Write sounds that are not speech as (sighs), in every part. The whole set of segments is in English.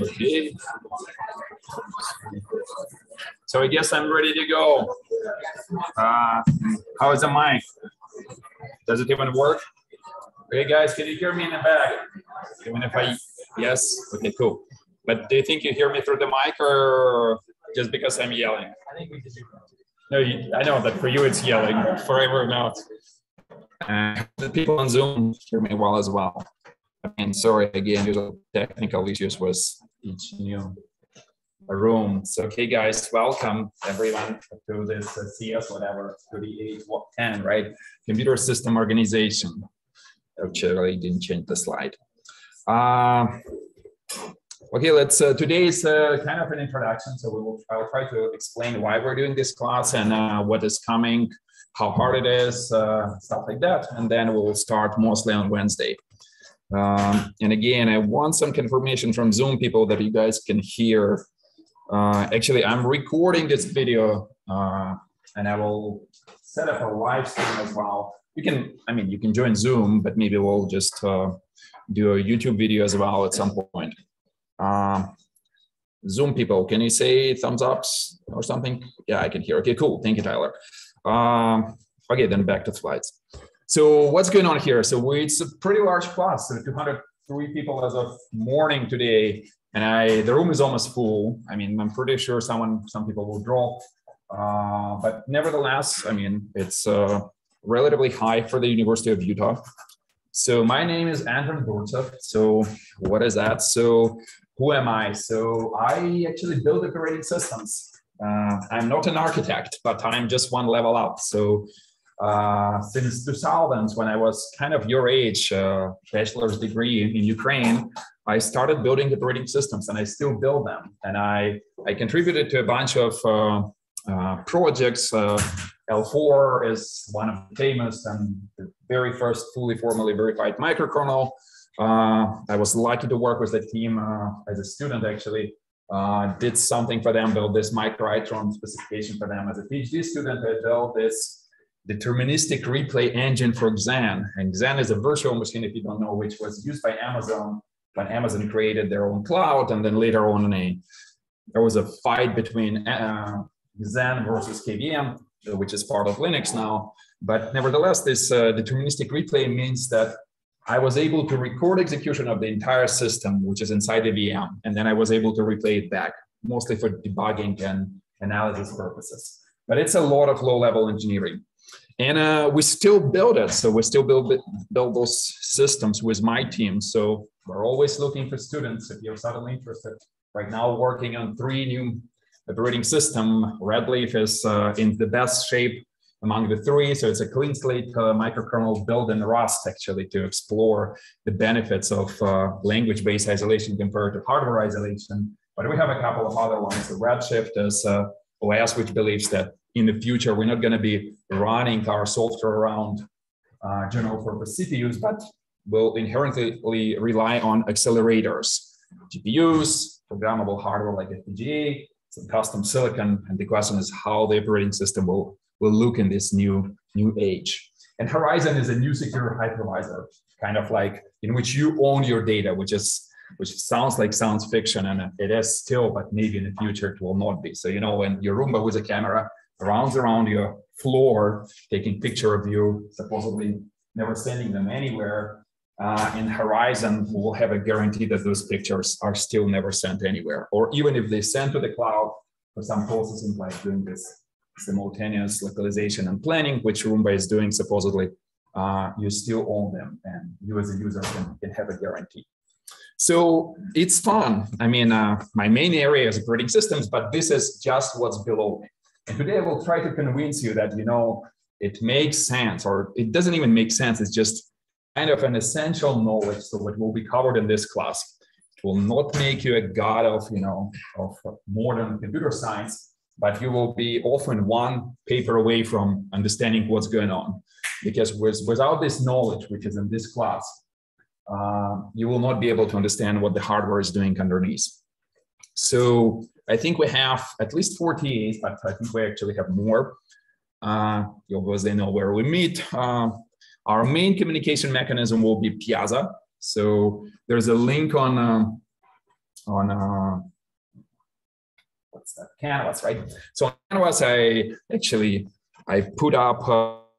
Okay. So I guess I'm ready to go. Uh, how is the mic? Does it even work? Okay, guys, can you hear me in the back? Even if I, yes, okay, cool. But do you think you hear me through the mic or just because I'm yelling? I think we can do No, you, I know that for you it's yelling, for everyone else. Uh, the people on Zoom hear me well as well. Mean, sorry again, technical issues with each new room. So, okay, guys, welcome everyone to this uh, CS whatever 3810, right? Computer system organization. Actually, I didn't change the slide. Uh, okay, let's. Uh, today is uh, kind of an introduction, so we will. I will try to explain why we're doing this class and uh, what is coming, how hard it is, uh, stuff like that, and then we'll start mostly on Wednesday. Um, and again, I want some confirmation from Zoom people that you guys can hear. Uh, actually, I'm recording this video uh, and I will set up a live stream as well. You can, I mean, you can join Zoom, but maybe we'll just uh, do a YouTube video as well at some point. Um, Zoom people, can you say thumbs ups or something? Yeah, I can hear. Okay, cool. Thank you, Tyler. Um, okay, then back to slides. So what's going on here? So it's a pretty large class, so 203 people as of morning today, and I the room is almost full. I mean, I'm pretty sure someone, some people will drop, uh, but nevertheless, I mean, it's uh, relatively high for the University of Utah. So my name is Anton Burtsev. So what is that? So who am I? So I actually build operating systems. Uh, I'm not an architect, but I'm just one level up. So uh, since 2000, when I was kind of your age, uh, bachelor's degree in, in, Ukraine, I started building operating systems, and I still build them. And I I contributed to a bunch of uh, uh projects. Uh, L4 is one of the famous and the very first fully formally verified microkernel. I was lucky to work with the team as a student, actually. did something for them, built this micro specification for them as a PhD student. I built this deterministic replay engine for Xen. And Xen is a virtual machine, if you don't know, which was used by Amazon when Amazon created their own cloud. And then later on, a, there was a fight between uh, Xen versus KVM, which is part of Linux now. But nevertheless, this uh, deterministic replay means that I was able to record execution of the entire system, which is inside the VM. And then I was able to replay it back, mostly for debugging and analysis purposes. But it's a lot of low level engineering and uh, we still build it. So we still build build those systems with my team. So we're always looking for students. If you're suddenly interested right now working on three new operating system redleaf is uh, in the best shape among the three. So it's a clean slate uh, microkernel built in rust actually to explore the benefits of uh, language-based isolation compared to hardware isolation. But we have a couple of other ones. The redshift is uh, os which believes that in the future, we're not going to be running our software around uh, general purpose CPUs, but will inherently rely on accelerators, GPUs, programmable hardware like FPGA, some custom silicon. And the question is how the operating system will, will look in this new, new age. And Horizon is a new secure hypervisor, kind of like in which you own your data, which is which sounds like science fiction and it is still, but maybe in the future it will not be. So, you know, when your Roomba with a camera rounds around your floor, taking picture of you, supposedly never sending them anywhere. Uh, in Horizon, we'll have a guarantee that those pictures are still never sent anywhere. Or even if they sent to the cloud for some processing, like doing this simultaneous localization and planning, which Roomba is doing supposedly, uh, you still own them and you as a user can, can have a guarantee. So it's fun. I mean, uh, my main area is operating systems, but this is just what's below me. And today I will try to convince you that, you know, it makes sense or it doesn't even make sense. It's just kind of an essential knowledge. So it will be covered in this class. It will not make you a god of, you know, of modern computer science, but you will be often one paper away from understanding what's going on. Because with, without this knowledge, which is in this class, uh, you will not be able to understand what the hardware is doing underneath. So I think we have at least four TAs, but I think we actually have more. Uh, you obviously know where we meet. Uh, our main communication mechanism will be Piazza. So there's a link on um, on uh, what's that Canvas, right? So on Canvas, I actually I put up.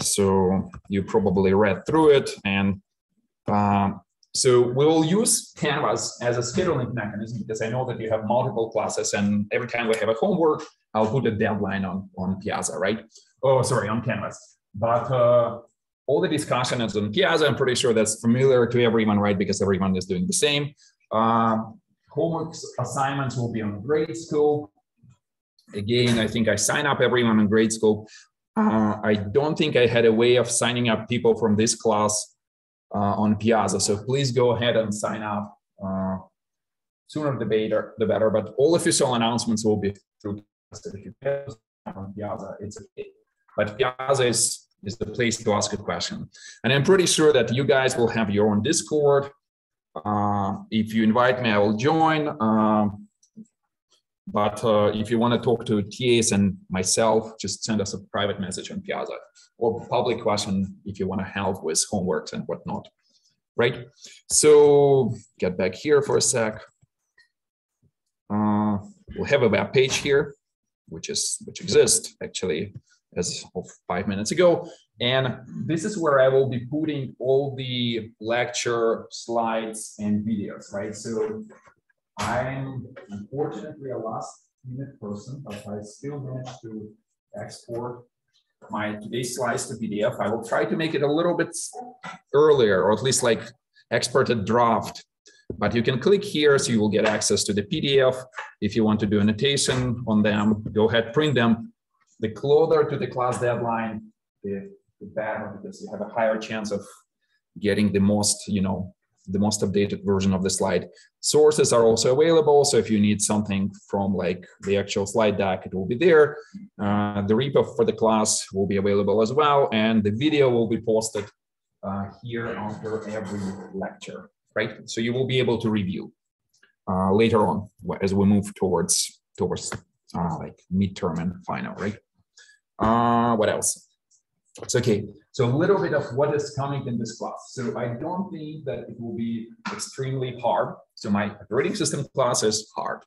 So you probably read through it and um, so we will use Canvas as a scheduling mechanism because I know that you have multiple classes and every time we have a homework, I'll put a deadline on, on Piazza, right? Oh, sorry, on Canvas. But uh, all the discussion is on Piazza. I'm pretty sure that's familiar to everyone, right? Because everyone is doing the same. Uh, homework assignments will be on Gradescope. Again, I think I sign up everyone on Gradescope. Uh, I don't think I had a way of signing up people from this class uh, on Piazza. So please go ahead and sign up. Uh, sooner the better, the better. But all official announcements will be through Piazza. It's okay. But Piazza is is the place to ask a question. And I'm pretty sure that you guys will have your own Discord. Uh, if you invite me, I will join. Um, but uh, if you want to talk to TAs and myself, just send us a private message on Piazza or public question if you want to help with homeworks and whatnot, right? So get back here for a sec. Uh, we'll have a web page here, which is which exists actually as of five minutes ago. And this is where I will be putting all the lecture slides and videos, right? So I'm unfortunately a last minute person, but I still managed to export my today's slides to PDF. I will try to make it a little bit earlier, or at least like export a draft. But you can click here so you will get access to the PDF. If you want to do annotation on them, go ahead, print them. The closer to the class deadline, the, the better because you have a higher chance of getting the most, you know, the most updated version of the slide. Sources are also available. So if you need something from like the actual slide deck, it will be there. Uh, the repo for the class will be available as well. And the video will be posted uh, here after every lecture, right? So you will be able to review uh, later on as we move towards, towards uh, like midterm and final, right? Uh, what else? It's okay. So a little bit of what is coming in this class. So I don't think that it will be extremely hard. So my operating system class is hard.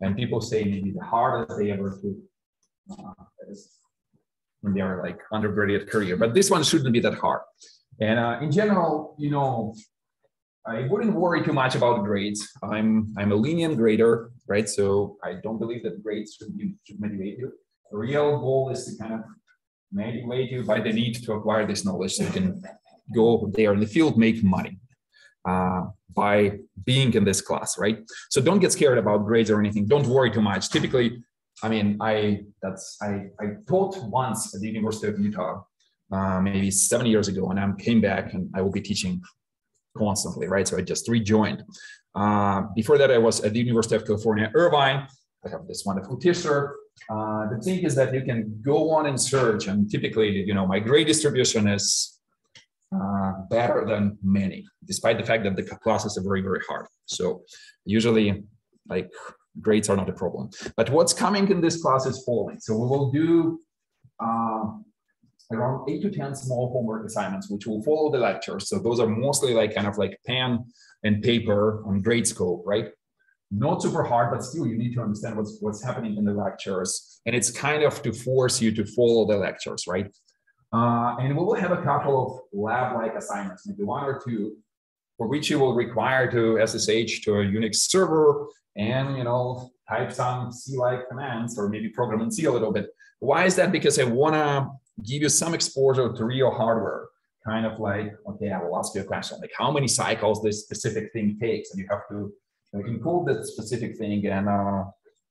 And people say maybe the hardest they ever took uh, when they are like undergraduate career. But this one shouldn't be that hard. And uh, in general, you know, I wouldn't worry too much about grades. I'm I'm a lenient grader, right? So I don't believe that grades should, be, should motivate you. The real goal is to kind of motivate you by the need to acquire this knowledge so you can go there in the field, make money uh, by being in this class, right? So don't get scared about grades or anything. Don't worry too much. Typically, I mean, I that's I, I taught once at the University of Utah, uh, maybe seven years ago, and I came back and I will be teaching constantly, right? So I just rejoined. Uh, before that, I was at the University of California, Irvine. I have this wonderful T-shirt uh, the thing is that you can go on and search, and typically, you know, my grade distribution is uh, better than many, despite the fact that the classes are very, very hard. So usually, like grades are not a problem. But what's coming in this class is following. So we will do uh, around eight to 10 small homework assignments, which will follow the lectures. So those are mostly like kind of like pen and paper on Gradescope, right? Not super hard, but still you need to understand what's what's happening in the lectures. And it's kind of to force you to follow the lectures, right? Uh, and we will have a couple of lab-like assignments, maybe one or two, for which you will require to SSH to a Unix server and you know type some C-like commands or maybe program in C a little bit. Why is that? Because I want to give you some exposure to real hardware. Kind of like, okay, I will ask you a question, like how many cycles this specific thing takes, and you have to we can call that specific thing and uh,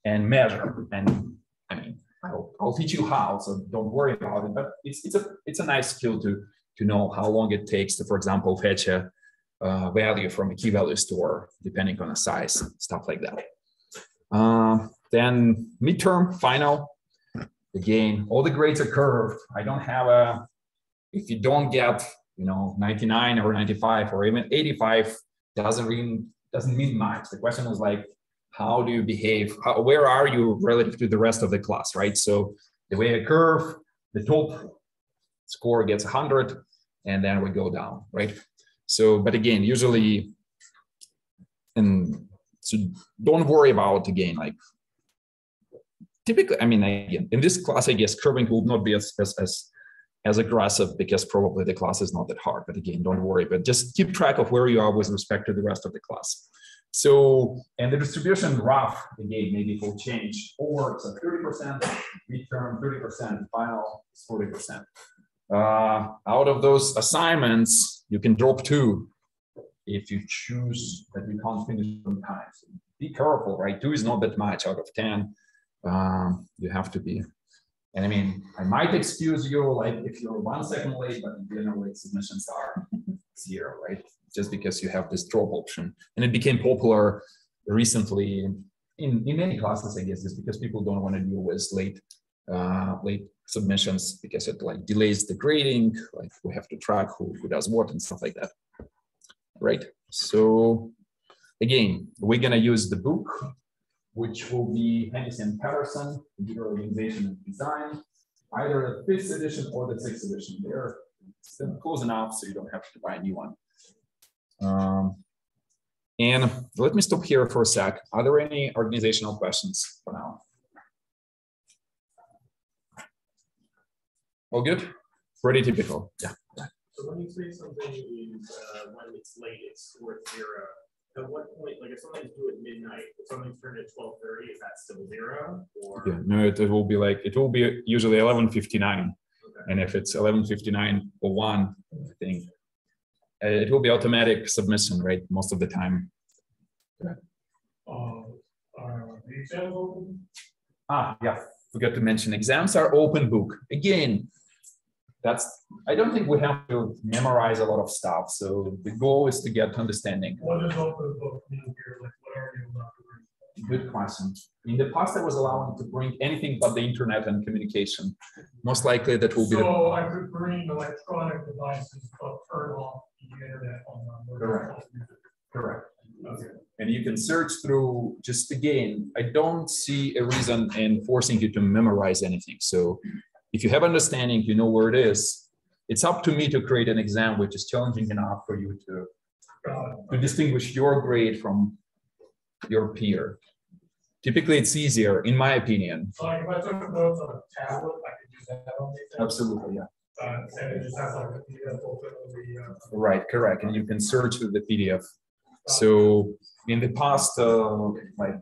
and measure. And I mean, I'll, I'll teach you how, so don't worry about it. But it's it's a it's a nice skill to to know how long it takes to, for example, fetch a uh, value from a key value store, depending on the size, stuff like that. Uh, then midterm, final. Again, all the grades are curved. I don't have a. If you don't get, you know, 99 or 95 or even 85, doesn't really doesn't mean much. The question is like, how do you behave? How, where are you relative to the rest of the class, right? So the way a curve, the top score gets 100, and then we go down, right? So, but again, usually, and so don't worry about again, like typically, I mean, again, in this class, I guess curving will not be as, as, as, as aggressive because probably the class is not that hard, but again, don't worry, but just keep track of where you are with respect to the rest of the class. So, and the distribution rough, again, maybe will change over, so 30%, midterm, 30%, final is 40%. Uh, out of those assignments, you can drop two if you choose that you can't finish on time. So be careful, right? Two is not that much out of 10. Um, you have to be. And I mean, I might excuse you, like if you're one second late, but generally submissions are (laughs) zero, right? Just because you have this drop option. And it became popular recently in, in many classes, I guess, just because people don't want to deal with late, uh, late submissions because it like delays the grading, like we have to track who, who does what and stuff like that right? So again, we're gonna use the book, which will be Hennessy and Patterson, Computer Organization and Design, either the fifth edition or the sixth edition. They're close enough so you don't have to buy a new one. Um, and let me stop here for a sec. Are there any organizational questions for now? All good? Pretty typical, yeah. So when you say something is uh, when it's late, it's worth zero. At what point, like if something's due at midnight, if something's turned at twelve thirty, is that still zero? Or yeah, no, it, it, will be like it will be usually eleven fifty nine, okay. and if it's eleven fifty nine or one, I think uh, it will be automatic submission, right? Most of the time. Yeah. Um, the exams open? Ah, yeah. Forgot to mention exams are open book again that's I don't think we have to memorize a lot of stuff. So the goal is to get understanding. What does open book mean here? Like what are you allowed to bring? Good question. In the past, I was allowed to bring anything but the internet and communication. Most likely that will be. So the... I could bring electronic devices, but turn off the internet on them. Correct. Correct. Okay. And you can search through just again, I don't see a reason in forcing you to memorize anything. So if you have understanding, you know where it is. It's up to me to create an exam which is challenging enough for you to, to distinguish your grade from your peer. Typically, it's easier, in my opinion. So like if I took notes on a tablet, I could use that on the? Absolutely, yeah. Uh, and it just has like a PDF open on the. Uh, right, correct. And you can search with the PDF. So in the past, uh, like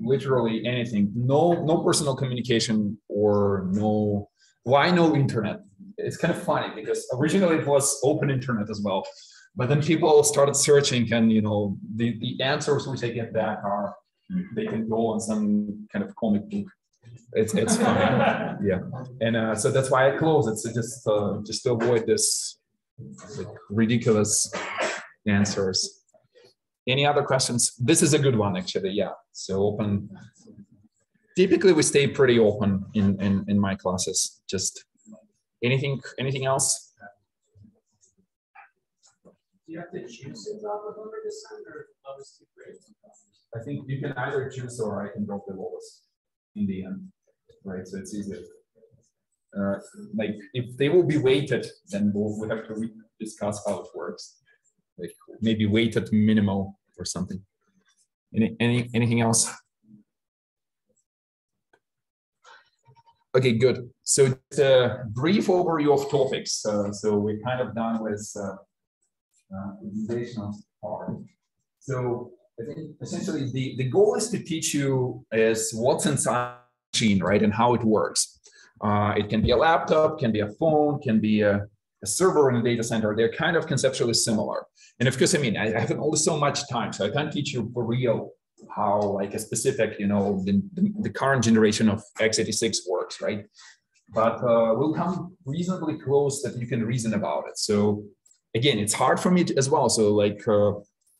literally anything. No no personal communication or no why no internet? It's kind of funny because originally it was open internet as well but then people started searching and you know the, the answers which they get back are they can go on some kind of comic book. It's it's funny. (laughs) Yeah. And uh, so that's why i close it. So just uh, just to avoid this like ridiculous answers any other questions? This is a good one, actually. Yeah. So open. Typically, we stay pretty open in in, in my classes. Just anything anything else? Do you have to choose to drop the number descent or lowest grade? I think you can either choose or I can drop the lowest in the end, right? So it's easier. Uh, like if they will be weighted, then we'll, we have to discuss how it works. Like maybe weighted minimal or something. Any, any anything else? Okay, good. So a brief overview of topics. Uh, so we're kind of done with uh, uh, organizational part. So I think essentially the, the goal is to teach you is what's inside machine, right, and how it works. Uh, it can be a laptop, can be a phone, can be a a server in a data center, they're kind of conceptually similar. And of course, I mean, I haven't only so much time, so I can't teach you for real how like a specific, you know, the, the, the current generation of x86 works, right? But uh, we'll come reasonably close that you can reason about it. So again, it's hard for me to, as well. So like uh,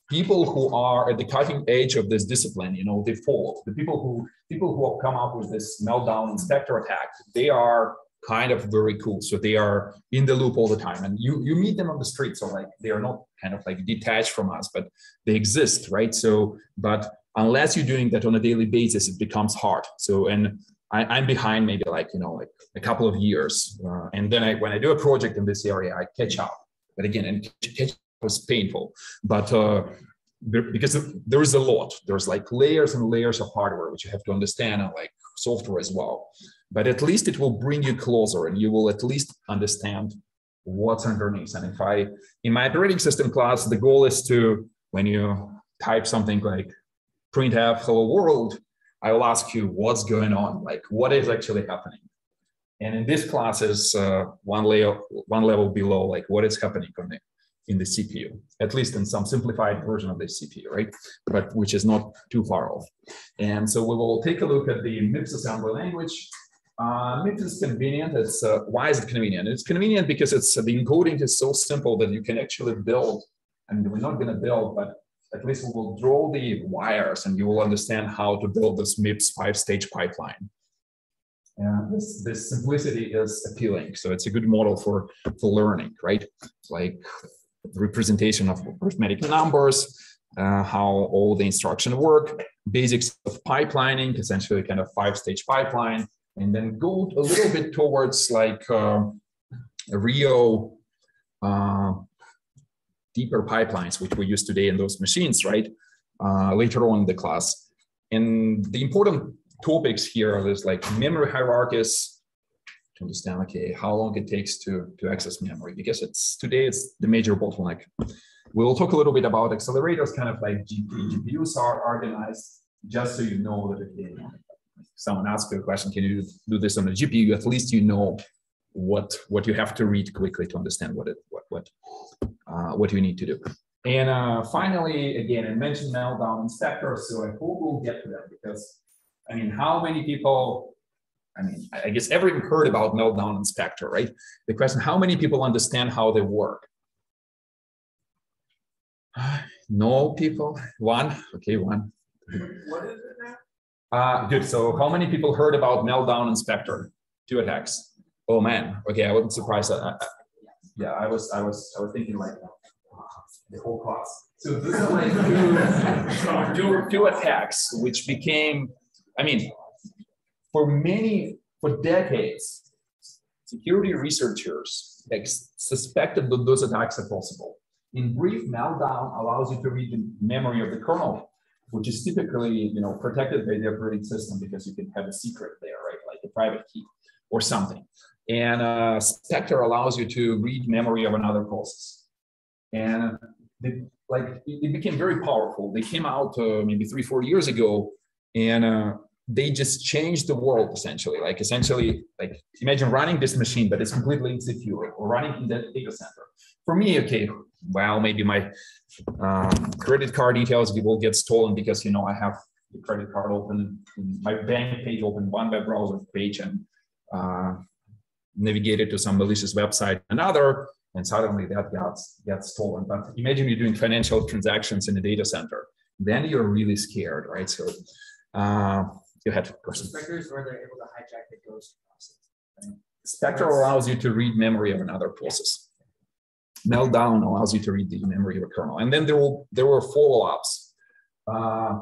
people who are at the cutting edge of this discipline, you know, they fall. The people who people who have come up with this meltdown and Spectre attack, they are kind of very cool. So they are in the loop all the time, and you you meet them on the street. So like they are not kind of like detached from us, but they exist, right? So but unless you're doing that on a daily basis, it becomes hard. So and I, am behind maybe like you know like a couple of years, uh, and then I, when I do a project in this area, I catch up. But again, and catch up was painful, but uh, because there is a lot. There's like layers and layers of hardware which you have to understand, and like software as well. But at least it will bring you closer, and you will at least understand what's underneath. And if I in my operating system class, the goal is to when you type something like printf hello world I will ask you what's going on, like what is actually happening. And in this class is uh, one level one level below, like what is happening on the, in the CPU, at least in some simplified version of the CPU, right? But which is not too far off. And so we will take a look at the MIPS assembly language. Uh, MIPS is convenient. It's uh, why is it convenient? It's convenient because it's uh, the encoding is so simple that you can actually build. I mean, we're not going to build, but at least we will draw the wires and you will understand how to build this MIPS five-stage pipeline. And this, this simplicity is appealing. So it's a good model for, for learning, right? Like representation of arithmetic numbers, uh, how all the instruction work, basics of pipelining, essentially kind of five-stage pipeline, and then go a little bit towards like uh, Rio uh, deeper pipelines, which we use today in those machines, right? Uh, later on in the class. And the important topics here are this like memory hierarchies to understand, okay, how long it takes to, to access memory, because it's today it's the major bottleneck. We'll talk a little bit about accelerators, kind of like GPUs are organized, just so you know that if someone asks you a question, can you do this on a GPU? At least you know what what you have to read quickly to understand what it what what uh, what you need to do. And uh, finally, again, I mentioned meltdown and Spectre, so I hope we'll get to that because I mean, how many people? I mean, I guess everyone heard about meltdown and Spectre, right? The question: How many people understand how they work? (sighs) No people. One. Okay, one. What is it now? Uh, good. So, how many people heard about meltdown and Spectre? Two attacks. Oh man. Okay, I wasn't surprised. Yeah, I was, I was, I was thinking like the whole class. So these are like two, two, two attacks, which became, I mean, for many, for decades, security researchers suspected that those attacks are possible. In brief, meltdown allows you to read the memory of the kernel, which is typically, you know, protected by the operating system because you can have a secret there, right? Like a private key or something. And uh, Spectre allows you to read memory of another process. And they, like it, became very powerful. They came out uh, maybe three, four years ago, and uh, they just changed the world essentially. Like essentially, like imagine running this machine, but it's completely insecure, or running in that data center. For me, okay, well, maybe my um, credit card details will get stolen because you know I have the credit card open, my bank page open, one web browser page, and uh, navigated to some malicious website, another, and suddenly that gets, gets stolen. But imagine you're doing financial transactions in a data center. Then you're really scared, right? So uh, you had where they're able to hijack the ghost process. Spectre allows you to read memory of another process. Meltdown allows you to read the memory of a kernel. And then there will there were follow-ups. Uh,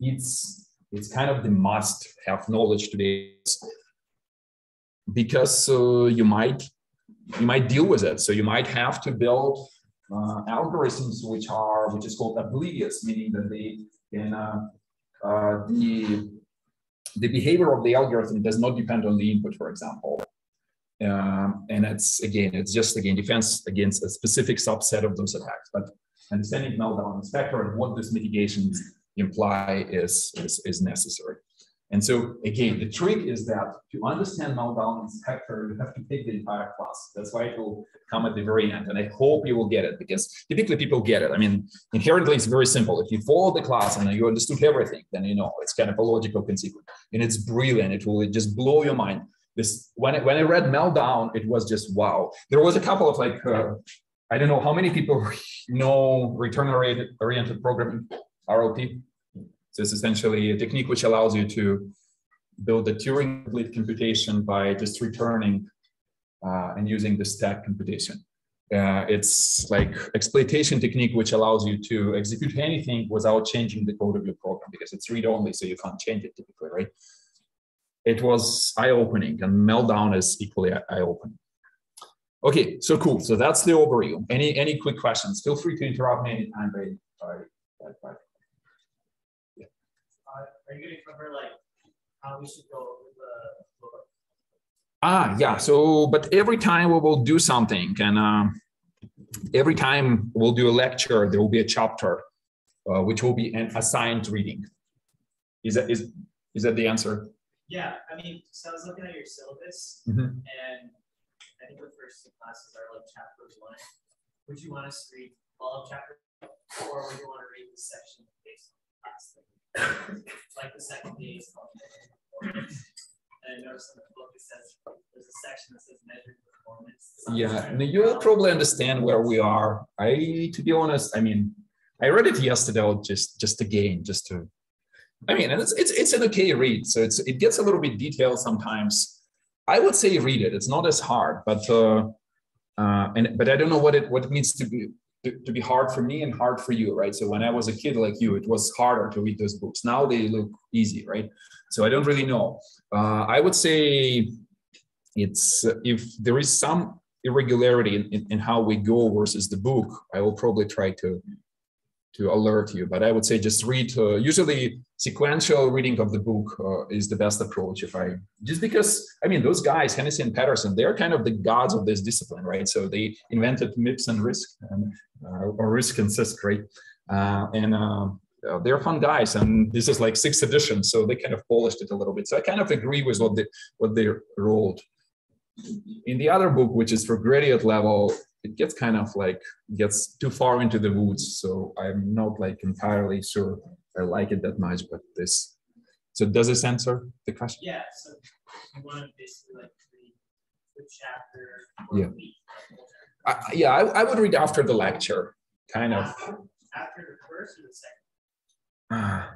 it's it's kind of the must have knowledge today because uh, you might you might deal with it. So you might have to build uh, algorithms which are which is called oblivious, meaning that they can uh, uh, the the behavior of the algorithm does not depend on the input, for example. Um, and it's again, it's just again defense against a specific subset of those attacks. But understanding meltdown and Spectre and what these mitigations imply is, is, is necessary. And so again, the trick is that to understand meltdown and Spectre, you have to take the entire class. That's why it will come at the very end. And I hope you will get it because typically people get it. I mean, inherently it's very simple. If you follow the class and you understood everything, then you know it's kind of a logical consequence. And it's brilliant. It will just blow your mind. This when I, when I read meltdown, it was just wow. There was a couple of like uh, I don't know how many people (laughs) know return oriented programming, ROP. So it's essentially a technique which allows you to build a Turing complete computation by just returning uh, and using the stack computation. Uh, it's like exploitation technique which allows you to execute anything without changing the code of your program because it's read only, so you can't change it typically, right? It was eye-opening, and meltdown is equally eye-opening. Okay, so cool. So that's the overview. Any any quick questions? Feel free to interrupt me anytime. By, by, by, by. Uh, are you gonna cover like how we should go with the book? Ah, yeah. So, but every time we will do something, and uh, every time we'll do a lecture, there will be a chapter, uh, which will be an assigned reading. Is that is is that the answer? Yeah, I mean, so I was looking at your syllabus Mhm. and I think the first two classes are like chapters one. Would you want us to read all of chapter or would you want to read the section based on the class? Like the second day is called. And I noticed in the book it says, there's a section that says measured performance. Yeah, and you'll probably understand where we are. I, to be honest, I mean, I read it yesterday, just just again, just to. I mean, and it's it's it's an okay read, so it's it gets a little bit detailed sometimes. I would say read it. It's not as hard, but uh, uh, and but I don't know what it what it means to be to, to be hard for me and hard for you, right? So when I was a kid like you, it was harder to read those books. Now they look easy, right? So I don't really know. Uh, I would say it's if there is some irregularity in, in, in how we go versus the book, I will probably try to to alert you. But I would say just read. Uh, usually, sequential reading of the book uh, is the best approach. If I just because I mean those guys, Hennessy and Patterson, they're kind of the gods of this discipline, right? So they invented MIPS and RISC, and, uh, or RISC and CISC, right? Uh, and uh, uh, they're fun guys, and this is like sixth edition, so they kind of polished it a little bit. So I kind of agree with what they what they wrote in the other book, which is for graduate level, it gets kind of like gets too far into the woods. So I'm not like entirely sure I like it that much. But this, so does this answer the question? Yeah, so you want to basically like read the chapter. Yeah. week. I, yeah, I, I would read after the lecture, kind of After after the first or the second? ah,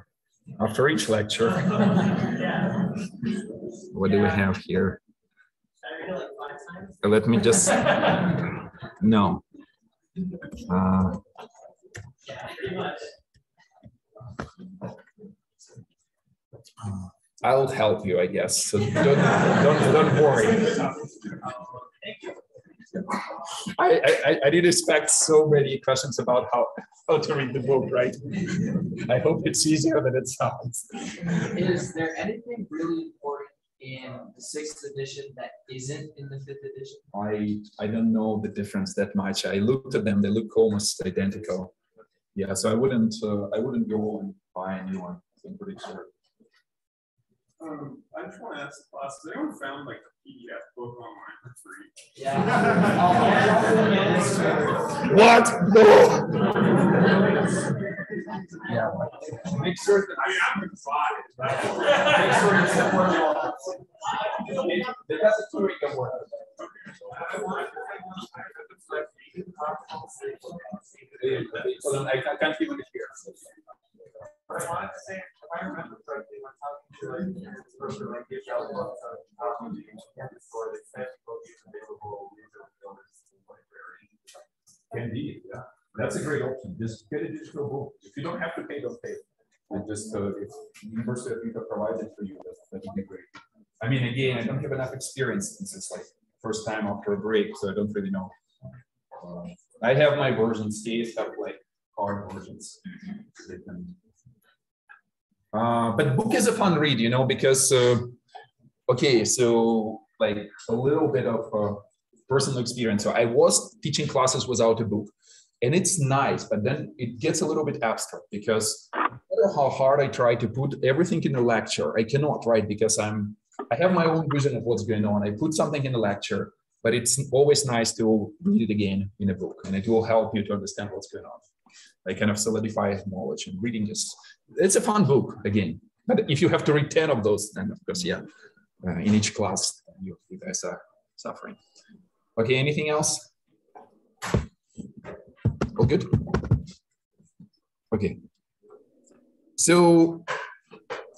after each lecture. (laughs) Yeah. What do we have here? I read it like five times? Let me just (laughs) no. Uh, Yeah, pretty much. I'll help you, I guess. So don't don't don't worry. I, I, I did expect so many questions about how, how to read the book, right? I hope it's easier than it sounds. Is there anything really important in the sixth edition that isn't in the fifth edition? I, I don't know the difference that much. I looked at them, they look almost identical. Yeah, so I wouldn't, uh, I wouldn't go and buy a new one, I'm pretty sure. Um, I just want to ask the class, has anyone found like a PDF book online for free? (laughs) What? No. (laughs) Yeah. Make sure that I mean, I'm it. but- Make sure it's the one you the Hold on, I can't even hear. I wanted to say, if I remember correctly, when talking to like talking to you before they said available. in the library. Indeed, yeah. That's a great option. Just get a digital book. If you don't have to pay, don't pay. And just, uh, if University of Utah provides it for you, that, would be great. I mean, again, I don't have enough experience since it's like first time after a break, so I don't really know. Uh, I have my versions, Stays have like hard versions. Uh, but book is a fun read, you know, because, uh, okay, so like a little bit of, uh, personal experience. So I was teaching classes without a book and it's nice, but then it gets a little bit abstract because no how hard I try to put everything in a lecture, I cannot, right? Because I'm, I have my own vision of what's going on. I put something in a lecture, but it's always nice to read it again in a book and it will help you to understand what's going on. I kind of solidify knowledge and reading just, it's a fun book again. But if you have to read 10 of those, then of course, yeah, uh, in each class, you, you guys are suffering. Okay, anything else? All good? Okay. So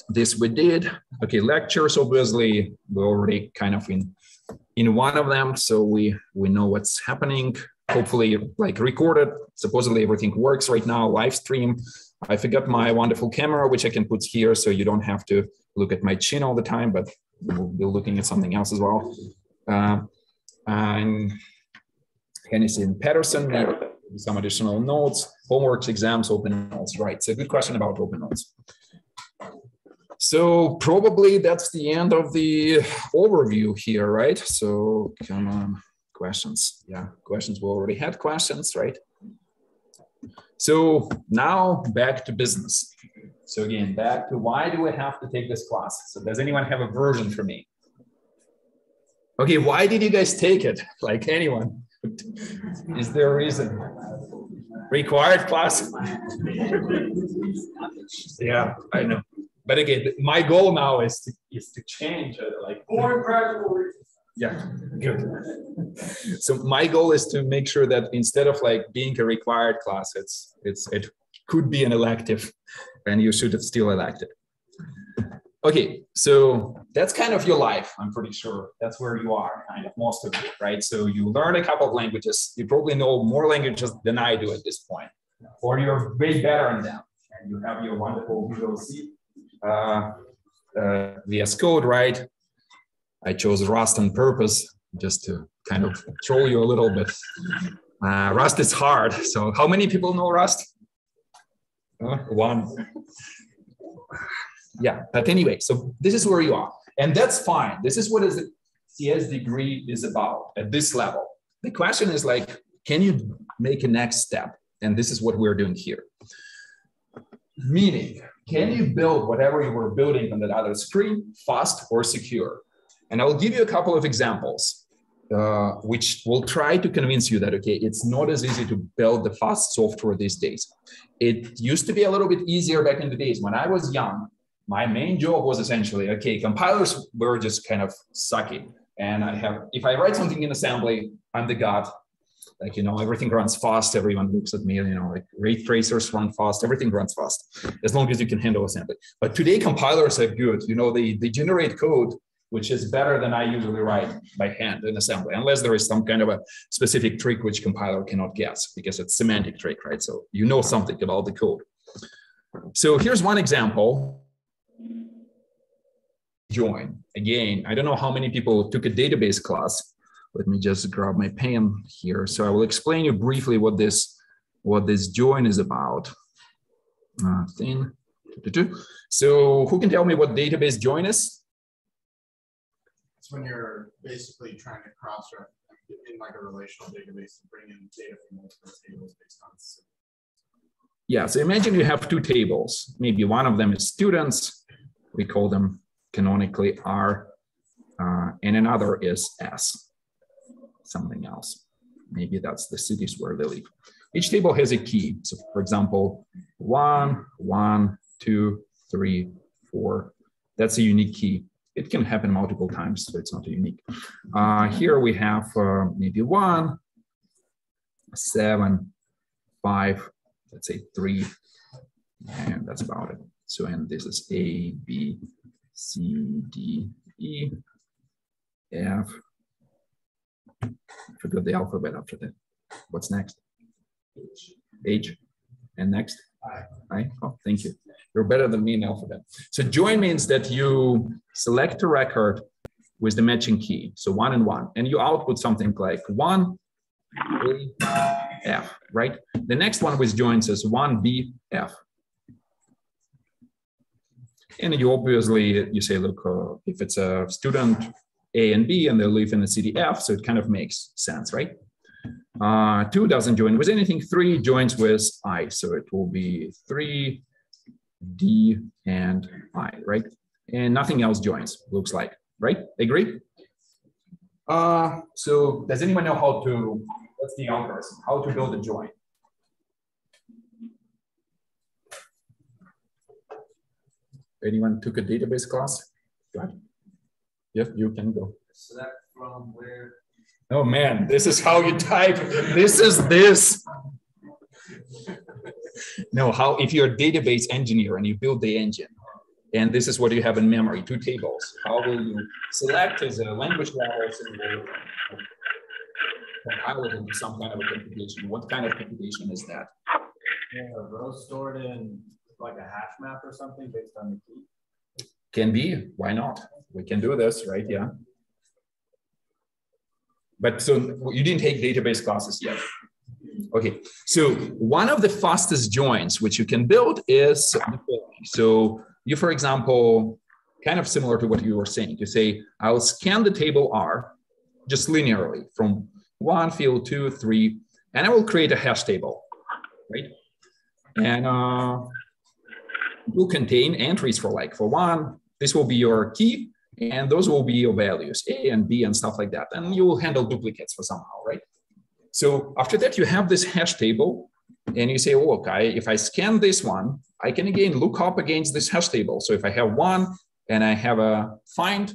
this we did. Okay, lectures, obviously, we're already kind of in in one of them, so we we know what's happening. Hopefully, like recorded. Supposedly everything works right now. Live stream. I forgot my wonderful camera, which I can put here, so you don't have to look at my chin all the time. But We'll be looking at something else as well. Uh, and Hennessy and Patterson, some additional notes, homeworks, exams, open notes, right? So good question about open notes. So probably that's the end of the overview here, right? So come on, questions. Yeah, questions. We already had questions, right? So now back to business. So again, back to why do we have to take this class? So does anyone have a version for me? Okay, why did you guys take it? Like anyone? Is there a reason? Required class? yeah, I know. But again, my goal now is to is to change it, like More practical reasons. yeah, good. So my goal is to make sure that instead of like being a required class, it's it's it could be an elective, and you should still elect it. Okay, so that's kind of your life. I'm pretty sure that's where you are, kind of most of you, right? So you learn a couple of languages. You probably know more languages than I do at this point, or you're way better in them, and you have your wonderful Visual C uh, uh, VS Code, right? I chose Rust on purpose just to kind of troll you a little bit. Uh, Rust is hard. So how many people know Rust? Uh, one. Yeah, but anyway, so this is where you are. And that's fine. This is what is the CS degree is about at this level. The question is like, can you make a next step? And this is what we're doing here. Meaning, can you build whatever you were building on that other screen fast or secure? And I'll give you a couple of examples, uh, which will try to convince you that, okay, it's not as easy to build the fast software these days. It used to be a little bit easier back in the days. When I was young, my main job was essentially, okay, compilers were just kind of sucky. And I have, if I write something in assembly, I'm the god. Like, you know, everything runs fast. Everyone looks at me, you know, like ray tracers run fast. Everything runs fast as long as you can handle assembly. But today compilers are good. You know, they, they generate code which is better than I usually write by hand in assembly, unless there is some kind of a specific trick which compiler cannot guess because it's semantic trick, right? So you know something about the code. So here's one example. Join. Again, I don't know how many people took a database class. Let me just grab my pen here. So I will explain you briefly what this what this join is about. Uh, thing. So who can tell me what database join is? It's when you're basically trying to cross-reference in like a relational database and bring in data from multiple tables based on. Yeah, so imagine you have two tables. Maybe one of them is students. We call them canonically R, uh, and another is S, something else. Maybe that's the cities where they live. Each table has a key. So for example, one, one, two, three, four. That's a unique key it can happen multiple times, so it's not unique. Uh, here we have uh, maybe one, seven, five, let's say three, and that's about it. So, and this is A, B, C, D, E, F. I forgot the alphabet after that. What's next? H. H. And next? I. I. Oh, thank you. You're better than me in alphabet. So join means that you select a record with the matching key. So one and one, and you output something like one, A, F, right? The next one with join says one, B, F. And you obviously, you say, look, uh, if it's a student A and B and they live in the city F, so it kind of makes sense, right? Uh, two doesn't join with anything. Three joins with I, so it will be three, D, and I, right? And nothing else joins, looks like, right? Agree? Uh, so does anyone know how to, what's the algorithm, how to build a join? Anyone took a database class? Go ahead. Yes, you can go. That from where? Oh man, this is how you type. This is this. No, how if you're a database engineer and you build the engine, and this is what you have in memory, two tables. How will you select as a language level will compile it into some kind of a computation? What kind of computation is that? Yeah, rows stored in like a hash map or something based on the key. Can be. Why not? we can do this, right? Yeah. But so you didn't take database classes yet. Okay, so one of the fastest joins which you can build is the following. So you, for example, kind of similar to what you were saying, you say, I'll scan the table R just linearly from one field, two, three, and I will create a hash table, right? And uh, will contain entries for like, for one, this will be your key, and those will be your values, A and B and stuff like that. And you will handle duplicates for somehow, right? So after that, you have this hash table, and you say, oh, okay, if I scan this one, I can again look up against this hash table. So if I have one and I have a find,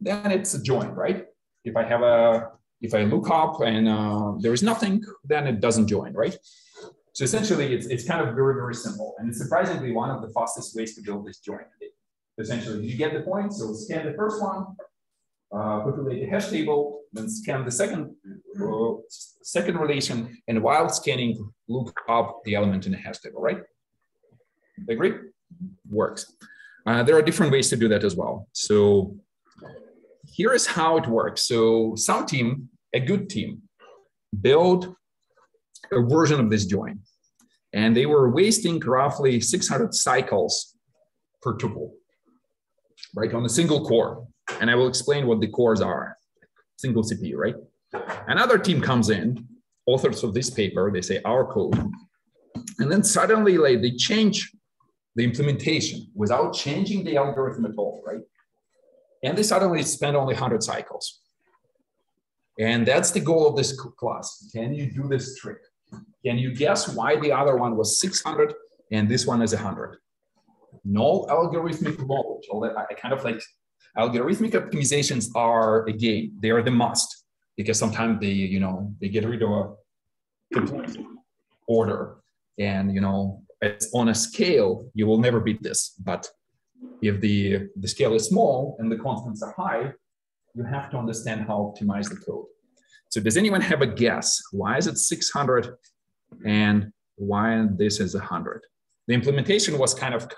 then it's a join, right? If I have a, if I look up and uh, there is nothing, then it doesn't join, right? So essentially, it's, it's kind of very, very simple. And it's surprisingly one of the fastest ways to build this join. Essentially, you get the point. So scan the first one, uh, populate the hash table, then scan the second, uh, second relation, and while scanning, look up the element in the hash table, right? Agree? Works. Uh, there are different ways to do that as well. So here is how it works. So some team, a good team, build a version of this join. And they were wasting roughly 600 cycles per tuple, right, on a single core. And I will explain what the cores are, single CPU, right? Another team comes in, authors of this paper, they say our code. And then suddenly like, they change the implementation without changing the algorithm at all, right? And they suddenly spend only 100 cycles. And that's the goal of this class. Can you do this trick? Can you guess why the other one was 600 and this one is 100? No algorithmic knowledge. I kind of like algorithmic optimizations are again they are the must because sometimes they you know they get rid of a complete order and you know it's on a scale you will never beat this but if the the scale is small and the constants are high you have to understand how to optimize the code so does anyone have a guess why is it 600 and why this is 100 the implementation was kind of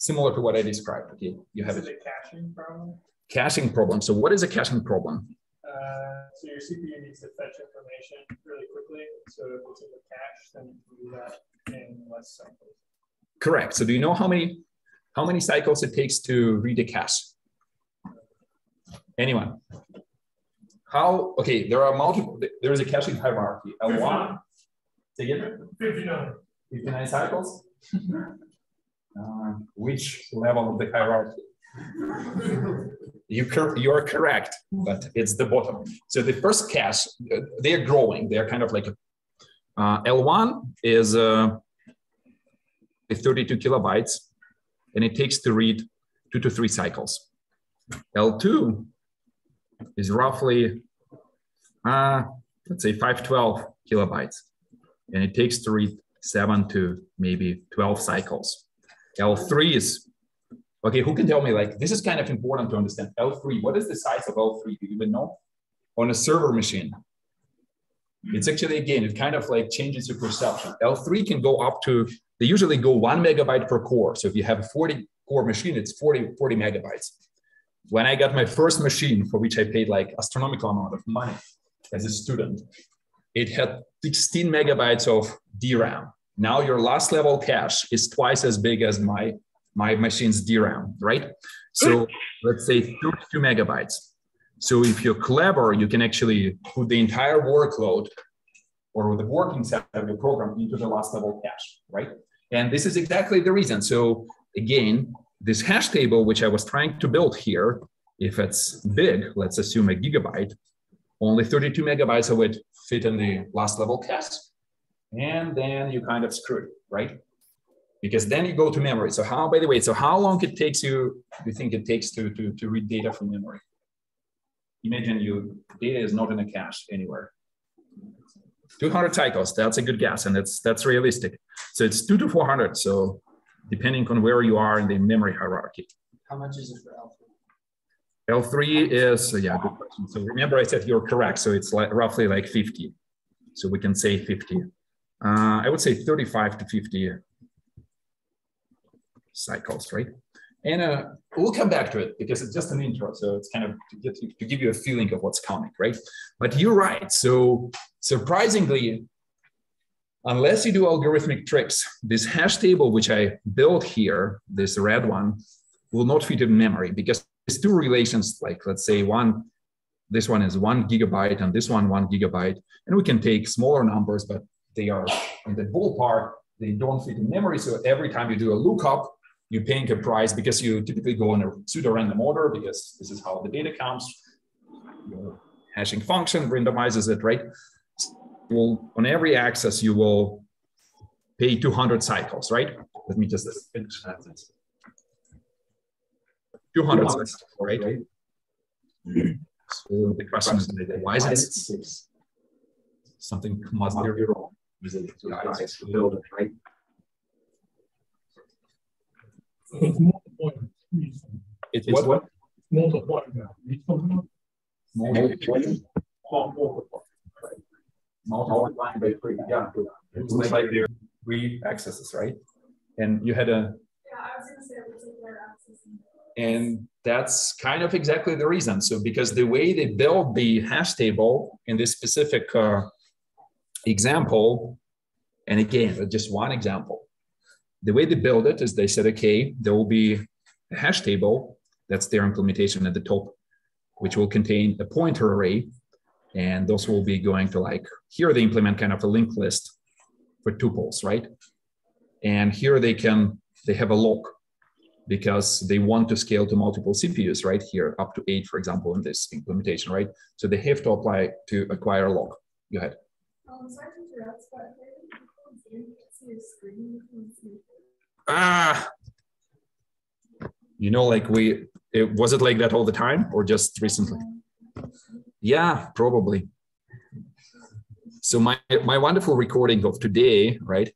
similar to what I described. Okay, you have Is it. it a caching problem? Caching problem. So what is a caching problem? Uh, so your CPU needs to fetch information really quickly. So if it's in the cache, then you can do that in less cycles. Correct. So do you know how many how many cycles it takes to read a cache? Anyone? How? Okay, there are multiple. There is a caching hierarchy. L1. Say again. 59. 59 cycles. Uh, which level of the hierarchy? you, you are correct, but it's the bottom. So the first cache, uh, they are growing. They are kind of like a, uh, L1 is uh, 32 kilobytes, and it takes to read two to three cycles. L2 is roughly, uh, let's say 512 kilobytes, and it takes to read seven to maybe 12 cycles. L3 is, okay, who can tell me, like, this is kind of important to understand. L3, what is the size of L3? Do you even know? On a server machine. It's actually, again, it kind of like changes your perception. L3 can go up to, they usually go one megabyte per core. So if you have a 40 core machine, it's 40, 40 megabytes. When I got my first machine, for which I paid like astronomical amount of money as a student, it had 16 megabytes of DRAM. Now your last level cache is twice as big as my, my machine's DRAM, right? So (laughs) let's say 32 megabytes. So if you're clever, you can actually put the entire workload or the working set of your program into the last level cache, right? And this is exactly the reason. So again, this hash table, which I was trying to build here, if it's big, let's assume a gigabyte, only 32 megabytes of it fit in the last level cache and then you kind of screw it, right? Because then you go to memory. So how, by the way, so how long it takes you, you think it takes to, to, to read data from memory? Imagine you, data is not in a cache anywhere. 200 cycles, that's a good guess, and that's that's realistic. So it's two to 400, so depending on where you are in the memory hierarchy. How much is it for L3? L3 is, yeah, good question. So remember I said you're correct, so it's like roughly like 50. So we can say 50 uh, I would say 35 to 50 cycles, right? And uh, we'll come back to it because it's just an intro. So it's kind of to, get you, to give you a feeling of what's coming, right? But you're right. So surprisingly, unless you do algorithmic tricks, this hash table, which I built here, this red one, will not fit in memory because there's two relations, like let's say one, this one is one gigabyte and this one one gigabyte. And we can take smaller numbers, but they are in the ballpark, they don't fit in memory. So every time you do a lookup, you're paying a price because you typically go in a pseudo random order because this is how the data comes. Your hashing function randomizes it, right? Well, on every access you will pay 200 cycles, right? Let me just finish that. 200 cycles, right? So the question is, why is it six? Something must be wrong. Guys, build it, right? It's multiple. It's what? Multiple. Multiple. Multiplying by three. Yeah, it looks like there are three accesses, right? And you had a. Yeah, I was gonna say it looks like they're accessing. And that's kind of exactly the reason. So because the way they build the hash table in this specific uh, example, and again, just one example, the way they build it is they said, okay, there will be a hash table, that's their implementation at the top, which will contain a pointer array. And those will be going to like, here they implement kind of a linked list for tuples, right? And here they can, they have a lock because they want to scale to multiple CPUs, right? Here, up to eight, for example, in this implementation, right? So they have to apply to acquire a lock. Go ahead. Um, sorry to interrupt, but I didn't see your screen. I can't see. Ah, you know, like we, it, was it like that all the time or just recently? Yeah, probably. So my my wonderful recording of today, right?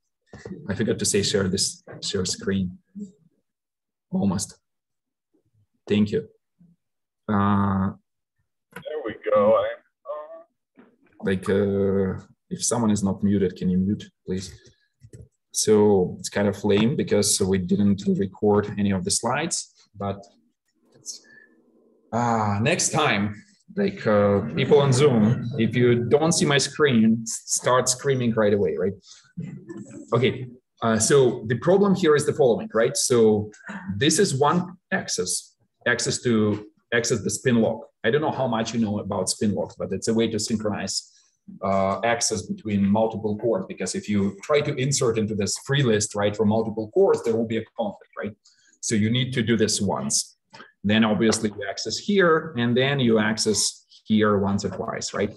I forgot to say share this share screen. Almost. Thank you. Uh, There we go. I, uh, like uh, if someone is not muted, can you mute, please? So it's kind of lame because we didn't record any of the slides, but uh, next time, like uh, people on Zoom, if you don't see my screen, start screaming right away, right? Okay, uh, so the problem here is the following, right? So this is one access, access to access the spin lock. I don't know how much you know about spin locks, but it's a way to synchronize uh, access between multiple cores. Because if you try to insert into this free list, right, for multiple cores, there will be a conflict, right? So you need to do this once. Then obviously you access here, and then you access here once or twice, right?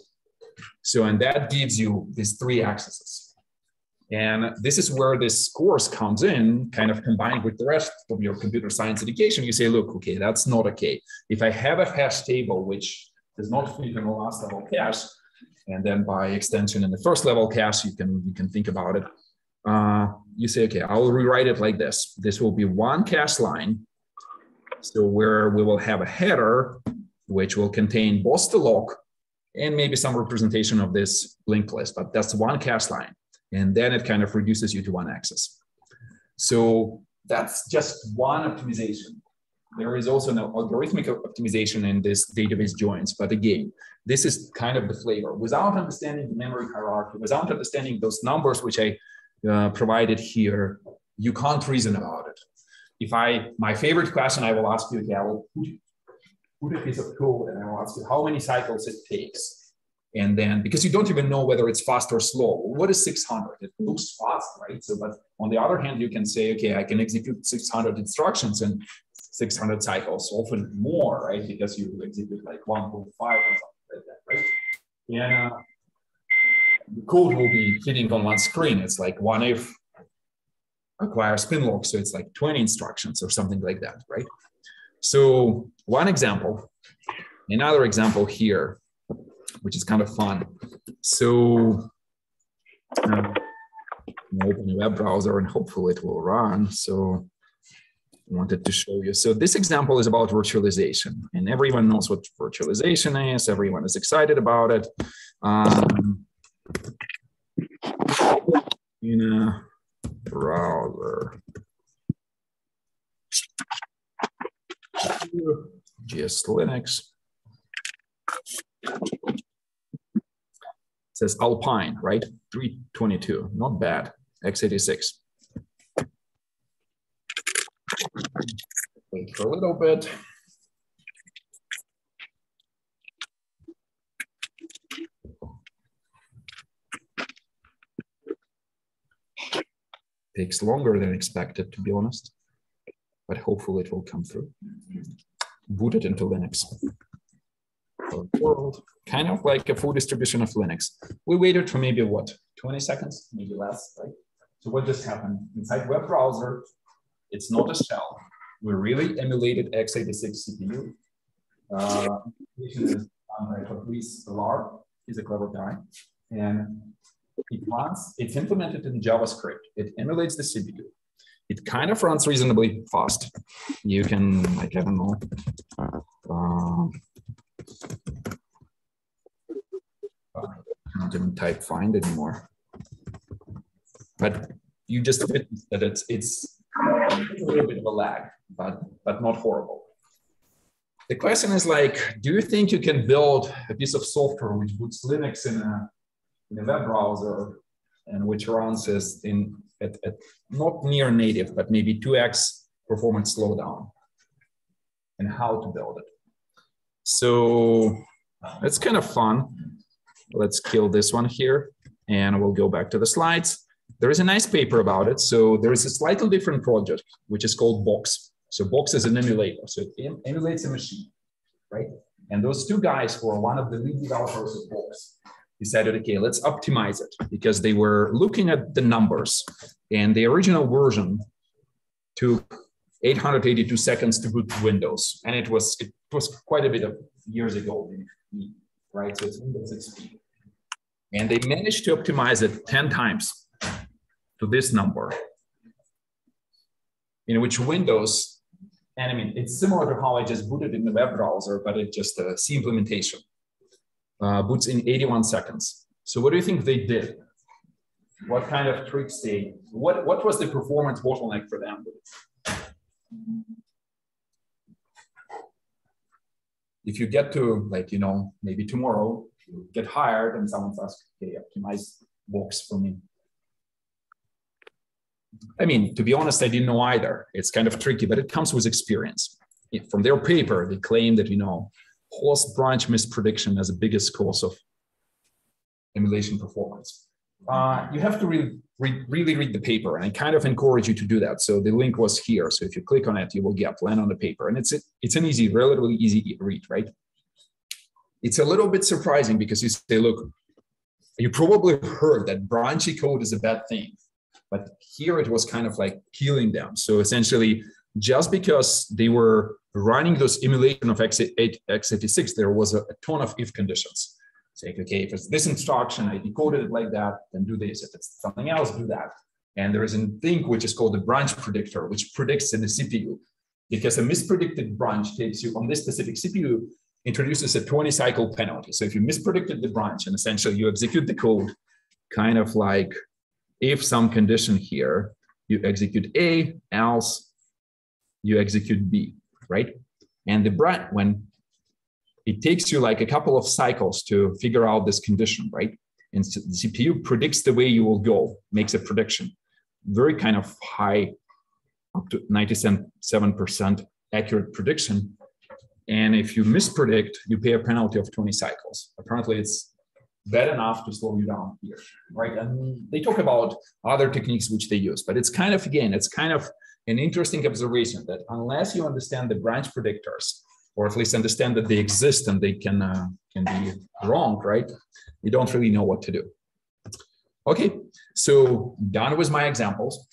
So, and that gives you these three accesses. And this is where this course comes in, kind of combined with the rest of your computer science education. You say, look, okay, that's not okay. If I have a hash table which does not fit in the last level cache, and then by extension in the first level cache, you can you can think about it. Uh, you say, okay, I will rewrite it like this. This will be one cache line. So where we will have a header, which will contain both the lock and maybe some representation of this linked list, but that's one cache line. And then it kind of reduces you to one axis. So that's just one optimization. There is also an algorithmic optimization in this database joins. But again, this is kind of the flavor. Without understanding the memory hierarchy, without understanding those numbers which I uh, provided here, you can't reason about it. If I, my favorite question I will ask you, I will put, a piece of code and I will ask you how many cycles it takes. And then, because you don't even know whether it's fast or slow, what is 600? It looks fast, right? So, but on the other hand, you can say, okay, I can execute 600 instructions and 600 cycles, often more, right? Because you execute like 1.5 or something like that, right? And uh, the code will be hitting on one screen. It's like one if acquire spin lock, so it's like 20 instructions or something like that, right? So one example, another example here, which is kind of fun. So uh, open a web browser and hopefully it will run. So I wanted to show you. So this example is about virtualization and everyone knows what virtualization is. Everyone is excited about it. Um, in a browser. just Linux. It says Alpine, right? 322, not bad. x86. Wait for a little bit. Takes longer than expected, to be honest, but hopefully it will come through. Boot it into Linux. World, kind of like a full distribution of Linux. We waited for maybe what, 20 seconds, maybe less, right? So what just happened? Inside web browser, it's not a shell. We really emulated x86 CPU. Uh, by Fabrice Bellard. He's a clever guy. And it runs, it's implemented in JavaScript. It emulates the CPU. It kind of runs reasonably fast. You can, like, I don't know, uh, I didn't type find anymore. But you just witnessed that it's it's a little bit of a lag, but but not horrible. The question is like, do you think you can build a piece of software which puts Linux in a, in a web browser and which runs as in at, at not near native, but maybe 2x performance slowdown and how to build it. So it's kind of fun. Let's kill this one here and we'll go back to the slides. There is a nice paper about it. So there is a slightly different project, which is called Bochs. So Bochs is an emulator. So it emulates a machine, right? And those two guys were one of the lead developers of Bochs decided, okay, let's optimize it because they were looking at the numbers and the original version took 882 seconds to boot Windows. And it was, it was quite a bit of years ago, right? So it's Windows XP. And they managed to optimize it 10 times to this number, in which Windows, and I mean, it's similar to how I just booted in the web browser, but it's just a C implementation, uh, boots in 81 seconds. So what do you think they did? What kind of tricks they, what, what was the performance bottleneck for them? If you get to like, you know, maybe tomorrow, you get hired and someone's asking, okay, optimize Bochs for me. I mean, to be honest, I didn't know either. It's kind of tricky, but it comes with experience. From their paper, they claim that, you know, host branch misprediction as the biggest cause of emulation performance. Uh, you have to really, re really read the paper, and I kind of encourage you to do that. So the link was here. So if you click on it, you will get land on the paper, and it's a, it's an easy, relatively easy read, right? It's a little bit surprising because you say, look, you probably heard that branchy code is a bad thing. But here it was kind of like killing them. So essentially, just because they were running those emulation of x86, there was a, ton of if conditions. Say, okay, if it's this instruction, I decoded it like that, then do this. If it's something else, do that. And there is a thing which is called the branch predictor, which predicts in the CPU. Because a mispredicted branch takes you on this specific CPU, introduces a 20 cycle penalty. So if you mispredicted the branch and essentially you execute the code kind of like if some condition here, you execute A, else you execute B, right? And the branch, when it takes you like a couple of cycles to figure out this condition, right? And the CPU predicts the way you will go, makes a prediction. Very kind of high, up to 97% accurate prediction. And if you mispredict, you pay a penalty of 20 cycles. Apparently, it's bad enough to slow you down here, right? And they talk about other techniques which they use, but it's kind of, again, it's kind of an interesting observation that unless you understand the branch predictors, or at least understand that they exist and they can, uh, can be wrong, right? You don't really know what to do. Okay, so done with my examples.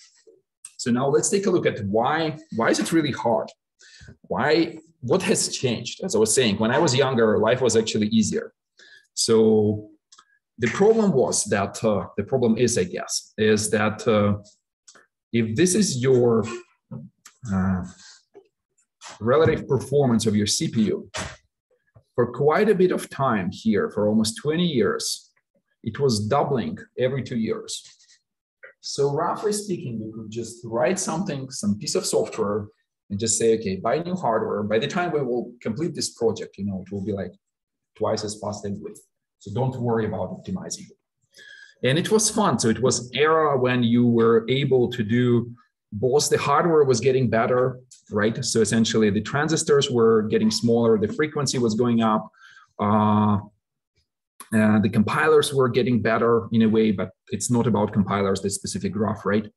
So now let's take a look at why, why is it really hard? Why, what has changed? As I was saying, when I was younger, life was actually easier. So the problem was that uh, the problem is, I guess, is that uh, if this is your uh, relative performance of your CPU, for quite a bit of time here, for almost 20 years, it was doubling every two years. So roughly speaking, you could just write something, some piece of software, and just say, okay, buy new hardware. By the time we will complete this project, you know, it will be like twice as fast and width. So don't worry about optimizing. And it was fun. So it was era when you were able to do both the hardware was getting better, right? So essentially the transistors were getting smaller, the frequency was going up. Uh, uh, the compilers were getting better in a way, but it's not about compilers, the specific graph, right?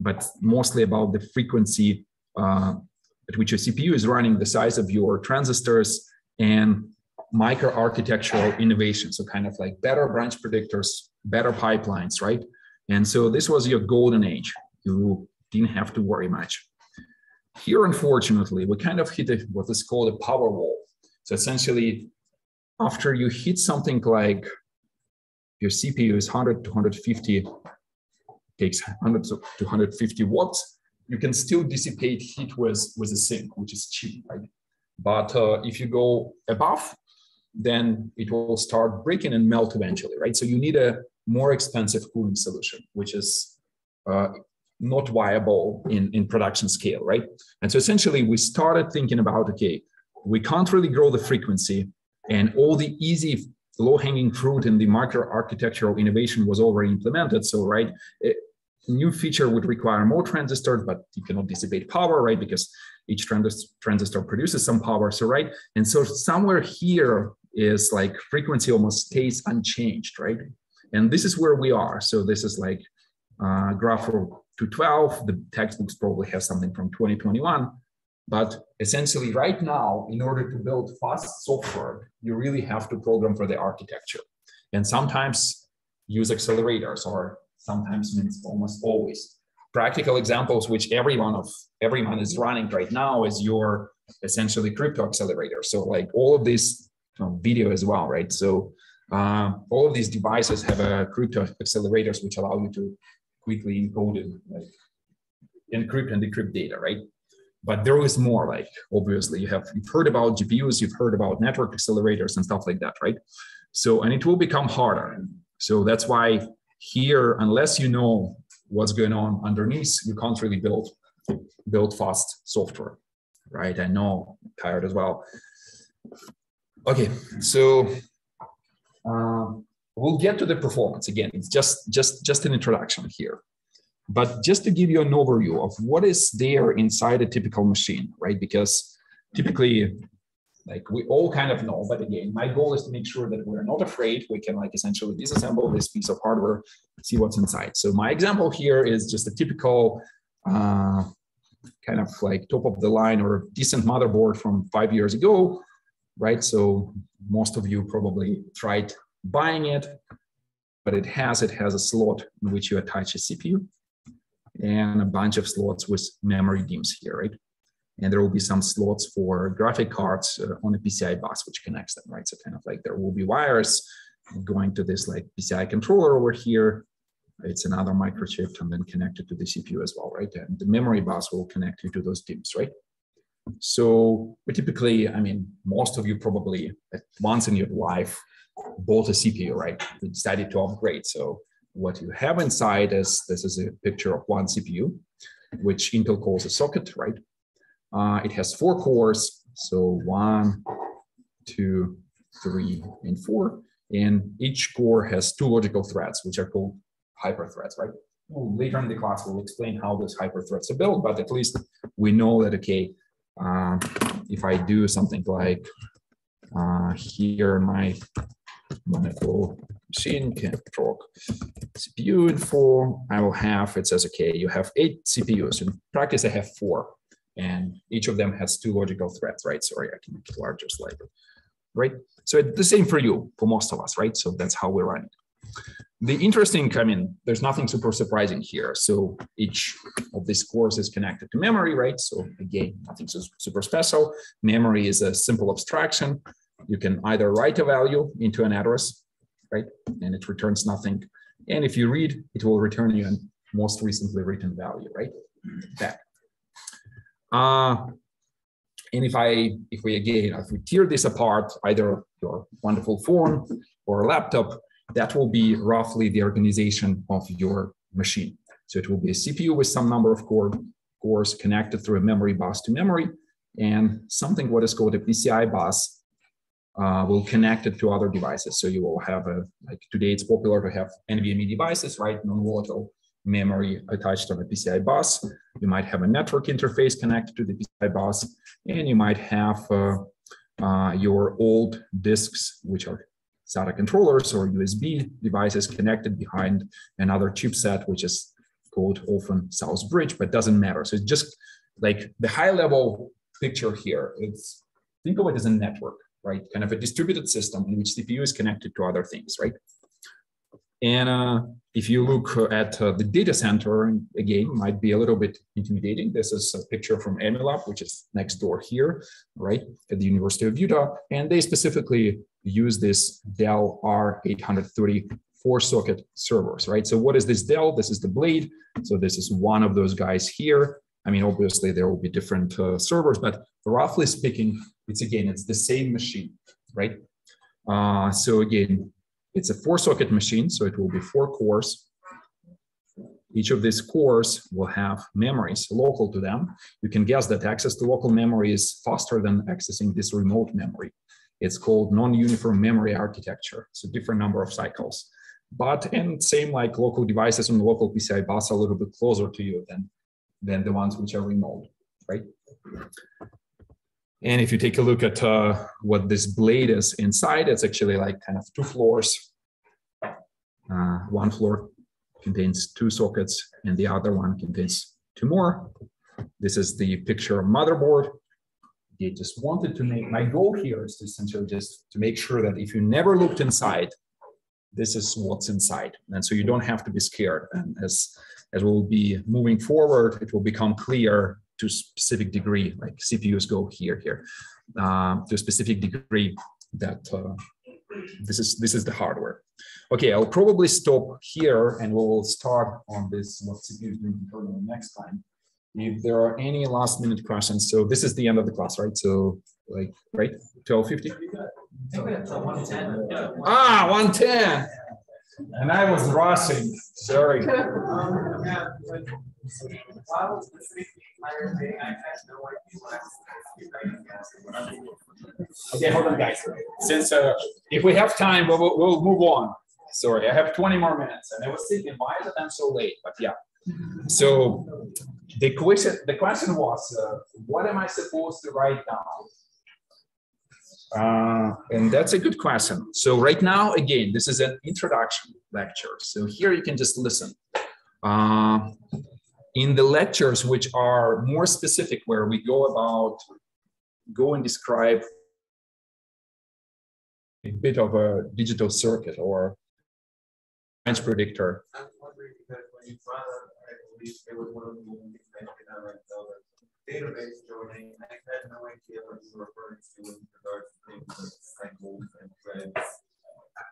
But mostly about the frequency uh, at which your CPU is running, the size of your transistors, and microarchitectural innovation. So kind of like better branch predictors, better pipelines, right? And so this was your golden age. You didn't have to worry much. Here, unfortunately, we kind of hit a, what is called a power wall. So essentially, after you hit something like your CPU is 100 to 150, takes 100 to 150 watts, you can still dissipate heat with, with a sink, which is cheap, right? But uh, if you go above, then it will start breaking and melt eventually, right? So you need a more expensive cooling solution, which is uh, not viable in, in production scale, right? And so essentially we started thinking about, okay, we can't really grow the frequency and all the easy low hanging fruit in the micro architectural innovation was already implemented. So, right, new feature would require more transistors, but you cannot dissipate power, right? Because each transistor produces some power. So, right. And so somewhere here is like frequency almost stays unchanged, right? And this is where we are. So this is like uh, graph for 212. The textbooks probably have something from 2021. But essentially right now, in order to build fast software, you really have to program for the architecture. And sometimes use accelerators or sometimes means almost always. Practical examples which everyone of everyone is running right now is your essentially crypto accelerator. So like all of this video as well, right? So uh, all of these devices have a crypto accelerators which allow you to quickly encode and like encrypt and decrypt data, right? But there is more, like obviously you have you've heard about GPUs, you've heard about network accelerators and stuff like that, right? So and it will become harder. So that's why here, unless you know what's going on underneath, you can't really build build fast software, right? I know, tired as well. Okay, so um, we'll get to the performance again. It's just just just an introduction here, but just to give you an overview of what is there inside a typical machine, right? Because typically like we all kind of know but again my goal is to make sure that we're not afraid we can like essentially disassemble this piece of hardware see what's inside so my example here is just a typical uh, kind of like top of the line or decent motherboard from five years ago right so most of you probably tried buying it but it has it has a slot in which you attach a cpu and a bunch of slots with memory DIMMs here right and there will be some slots for graphic cards uh, on a PCI bus, which connects them, right? So kind of like there will be wires going to this like PCI controller over here. It's another microchip and then connected to the CPU as well, right? And the memory bus will connect you to those DIMMs, right? So we typically, I mean, most of you probably once in your life bought a CPU, right? You decided to upgrade. So what you have inside is this is a picture of one CPU, which Intel calls a socket, right? Uh, it has four cores, so one, two, three, and four. And each core has two logical threads, which are called hyperthreads, right? Well, later in the class, we'll explain how those hyperthreads are built, but at least we know that, okay, uh, if I do something like uh, here, my wonderful machine can proc CPU info, I will have, it says, okay, you have eight CPUs. In practice, I have four and each of them has two logical threads, right? Sorry, I can make it larger slightly, right? So it's the same for you, for most of us, right? So that's how we run it. The interesting, I mean, there's nothing super surprising here. So each of these cores is connected to memory, right? So again, nothing super special. Memory is a simple abstraction. You can either write a value into an address, right? And it returns nothing. And if you read, it will return you a most recently written value, right? That. Uh, and if I, if we again, if we tear this apart, either your wonderful phone or laptop, that will be roughly the organization of your machine. So it will be a CPU with some number of core, cores connected through a memory bus to memory, and something what is called a PCI bus uh, will connect it to other devices. So you will have a, like today it's popular to have NVMe devices, right? Non-volatile memory attached on a PCI bus. You might have a network interface connected to the PCI bus, and you might have uh, uh, your old disks, which are SATA controllers or USB devices connected behind another chipset, which is called often South Bridge, but doesn't matter. So it's just like the high level picture here. It's think of it as a network, right? Kind of a distributed system in which CPU is connected to other things, right? And uh, if you look at uh, the data center, again, might be a little bit intimidating. This is a picture from Emulab, which is next door here, right, at the University of Utah. And they specifically use this Dell R830 four socket servers, right? So what is this Dell? This is the blade. So this is one of those guys here. I mean, obviously there will be different uh, servers, but roughly speaking, it's again, it's the same machine, right? Uh, so again, it's a four socket machine, so it will be four cores. Each of these cores will have memories local to them. You can guess that access to local memory is faster than accessing this remote memory. It's called non-uniform memory architecture. It's a different number of cycles. But and same like local devices on the local PCI bus a little bit closer to you than, than the ones which are remote, right? And if you take a look at uh, what this blade is inside, it's actually like kind of two floors. Uh, one floor contains two sockets and the other one contains two more. This is the picture of motherboard. They just wanted to make, my goal here is to essentially just to make sure that if you never looked inside, this is what's inside. And so you don't have to be scared. And as, as we'll be moving forward, it will become clear to specific degree, like CPUs go here, here, uh, to a specific degree that uh, this is this is the hardware. Okay, I'll probably stop here and we'll start on this what CPU is doing next time. If there are any last minute questions, so this is the end of the class, right? So like right, 1250? Ah, 110. And I was rushing. Sorry. (laughs) Okay, hold on, guys. Since uh, if we have time, we'll, we'll move on. Sorry, I have 20 more minutes, and I was thinking, why is it I'm so late? But yeah. So the question, the question was, uh, what am I supposed to write down? Uh, and that's a good question. So right now, again, this is an introduction lecture. So here you can just listen. Uh, in the lectures, which are more specific, where we go about, go and describe a bit of a digital circuit or branch predictor. I'm wondering when you I believe it was one of the database joining, I had no idea what you were referring to regards to things like cycles and threads.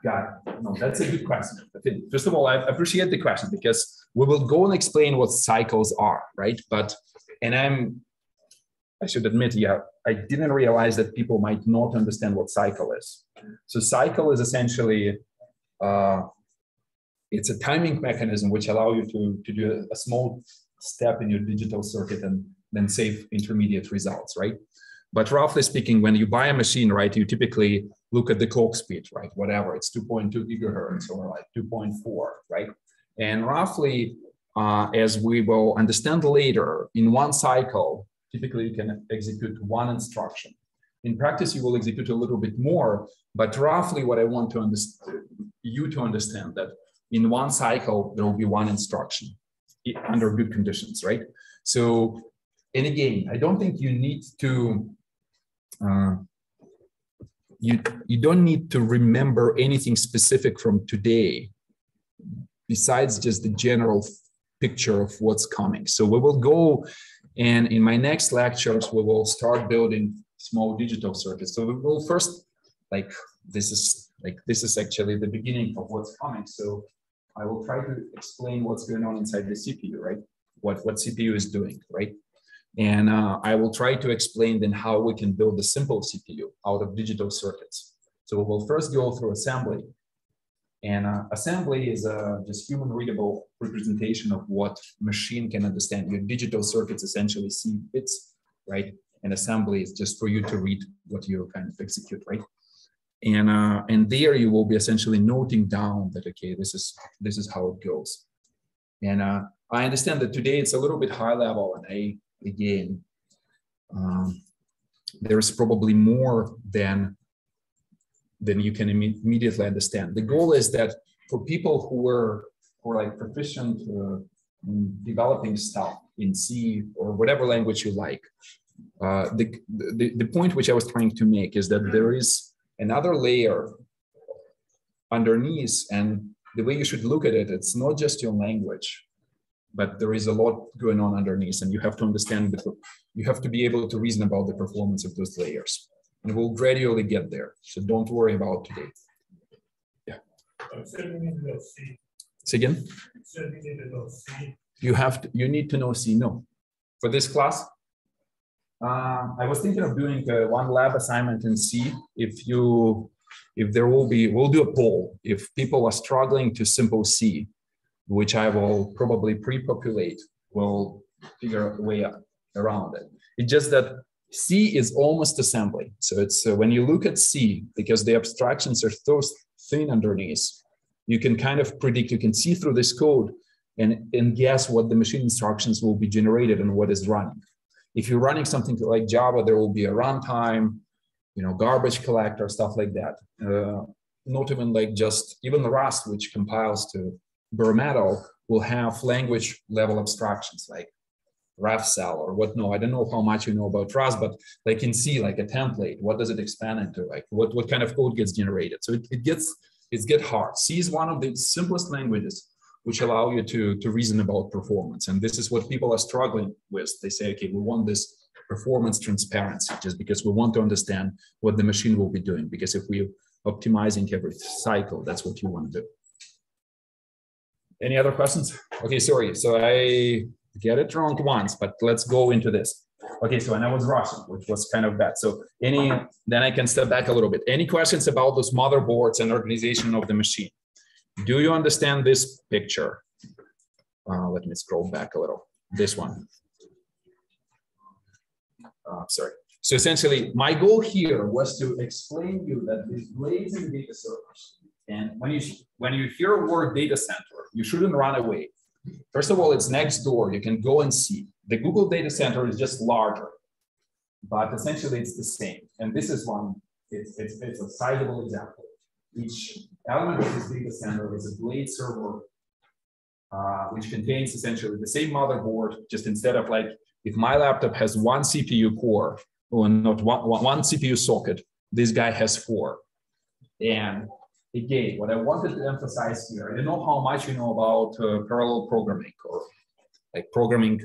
Got it. No, that's a good question. First of all, I appreciate the question because we will go and explain what cycles are, right? But, and I'm, I should admit, yeah, I didn't realize that people might not understand what cycle is. So cycle is essentially, uh, it's a timing mechanism which allow you to, to do a small step in your digital circuit and then save intermediate results, right? But roughly speaking, when you buy a machine, right, you typically look at the clock speed, right? Whatever, it's 2.2 gigahertz or like 2.4, right? And roughly, uh, as we will understand later, in one cycle, typically you can execute one instruction. In practice, you will execute a little bit more, but roughly what I want to understand, you to understand that in one cycle, there will be one instruction under good conditions, right? So, and again, I don't think you need to uh, you you don't need to remember anything specific from today besides just the general picture of what's coming. So we will go and in my next lectures we will start building small digital circuits. So we will first like this is like this is actually the beginning of what's coming. So i will try to explain what's going on inside the cpu right? What what cpu is doing right and uh, I will try to explain then how we can build a simple CPU out of digital circuits. So we will first go through assembly. And uh, assembly is a just human readable representation of what machine can understand. Your digital circuits essentially see bits, right? And assembly is just for you to read what you kind of execute, right? And uh, and there you will be essentially noting down that okay, this is this is how it goes. And uh, I understand that today it's a little bit high level, and I again, um, there's probably more than than you can imme- immediately understand. The goal is that for people who are who are like proficient uh, in developing stuff in C or whatever language you like, uh, the, the the point which I was trying to make is that there is another layer underneath, and the way you should look at it, it's not just your language, but there is a lot going on underneath, and you have to understand that you have to be able to reason about the performance of those layers and we'll gradually get there. So don't worry about today. Yeah. Say again. You have to. You need to know C. No, for this class. Uh, I was thinking of doing uh, one lab assignment in C. If you, if there will be, we'll do a poll. If people are struggling to simple C, which I will probably pre-populate, we'll figure a way around it. It's just that C is almost assembly. So it's uh, when you look at C, because the abstractions are so thin underneath, you can kind of predict, you can see through this code and, and guess what the machine instructions will be generated and what is running. If you're running something like Java, there will be a runtime, you know, garbage collector, stuff like that. Uh, not even like just even Rust, which compiles to metal, will have language level abstractions like ref cell or what no i don't know how much you know about Rust but they can see like a template. What does it expand into? Like what, what kind of code gets generated? So it, it gets it's get hard. C is one of the simplest languages which allow you to to reason about performance. And this is what people are struggling with. They say okay we want this performance transparency just because we want to understand what the machine will be doing. Because if we're optimizing every cycle that's what you want to do any other questions okay sorry so i get it wrong once, but let's go into this. Okay, so and I was rushing, which was kind of bad. So any then I can step back a little bit. Any questions about those motherboards and organization of the machine? Do you understand this picture? Uh, let me scroll back a little. This one. Uh, sorry. So essentially, my goal here was to explain you that these blazing data servers, and when you when you hear a word data center, you shouldn't run away First of all, it's next door. You can go and see. The Google data center is just larger, but essentially it's the same. And this is one, it's, it's, it's a sizable example. Each element of this data center is a blade server, uh, which contains essentially the same motherboard, just instead of like, if my laptop has one CPU core, or not one, one CPU socket, this guy has four. And again, what I wanted to emphasize here, I don't know how much you know about uh, parallel programming or like programming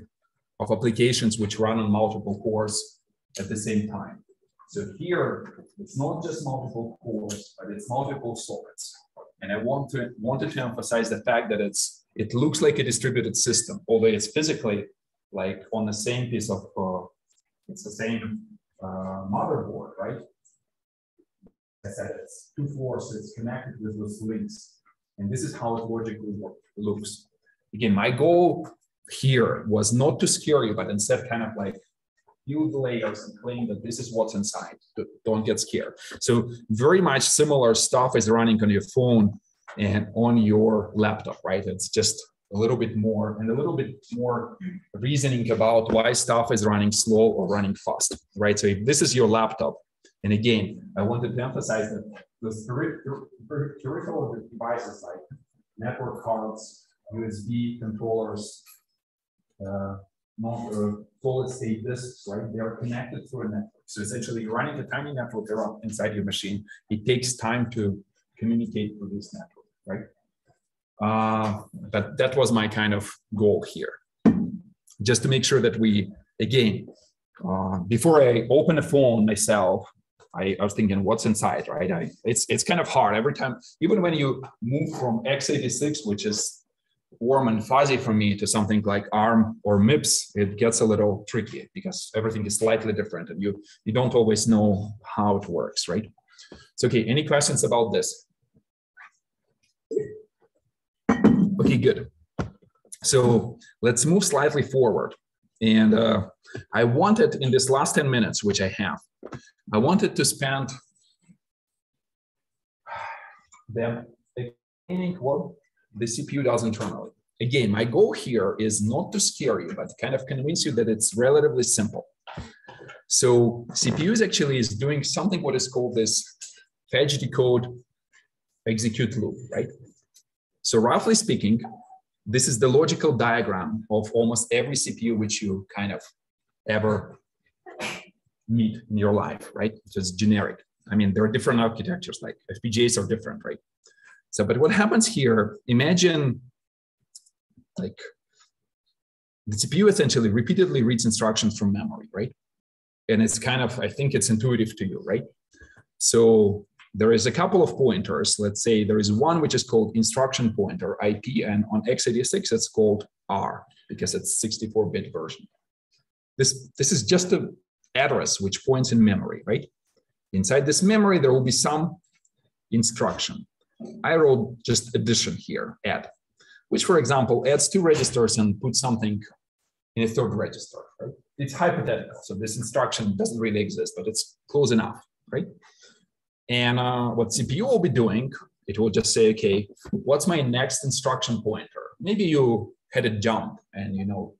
of applications which run on multiple cores at the same time. So here, it's not just multiple cores, but it's multiple sockets. And I want to wanted to emphasize the fact that it's it looks like a distributed system, although it's physically like on the same piece of uh, it's the same uh, motherboard, right? Said it's two it's connected with those links. And this is how it logically looks. Again, my goal here was not to scare you, but instead kind of like build layers and claim that this is what's inside. Don't get scared. So very much similar stuff is running on your phone and on your laptop, right? It's just a little bit more and a little bit more reasoning about why stuff is running slow or running fast, right? So if this is your laptop, and again, I wanted to emphasize that the peripheral devices like network cards, USB controllers, uh, uh, solid state disks, right? They are connected through a network. So essentially, you're running a tiny network inside your machine. It takes time to communicate through this network, right? Uh, but that was my kind of goal here. Just to make sure that we, again, uh, before I open a phone myself, I, was thinking, what's inside, right? I, it's it's kind of hard every time, even when you move from x86, which is warm and fuzzy for me, to something like ARM or MIPS, it gets a little tricky because everything is slightly different, and you you don't always know how it works, right? So, okay, any questions about this? Okay, good. So let's move slightly forward. And uh, I wanted in this last 10 minutes, which I have, I wanted to spend them explaining what the CPU does internally. Again, my goal here is not to scare you, but kind of convince you that it's relatively simple. So CPUs actually is doing something what is called this fetch decode execute loop, right? So roughly speaking, this is the logical diagram of almost every CPU which you kind of ever meet in your life, right? Just generic. I mean, there are different architectures, like FPGAs are different, right? So, but what happens here, imagine like the CPU essentially repeatedly reads instructions from memory, right? And it's kind of, I think it's intuitive to you, right? So there is a couple of pointers. Let's say there is one which is called instruction pointer, IP, and on x86 it's called R because it's 64-bit version. This, this is just an address which points in memory, right? Inside this memory, there will be some instruction. I wrote just addition here, add, which for example adds two registers and puts something in a third register, right? It's hypothetical, so this instruction doesn't really exist, but it's close enough, right? And uh, what CPU will be doing, it will just say, okay, what's my next instruction pointer? Maybe you had a jump and you know,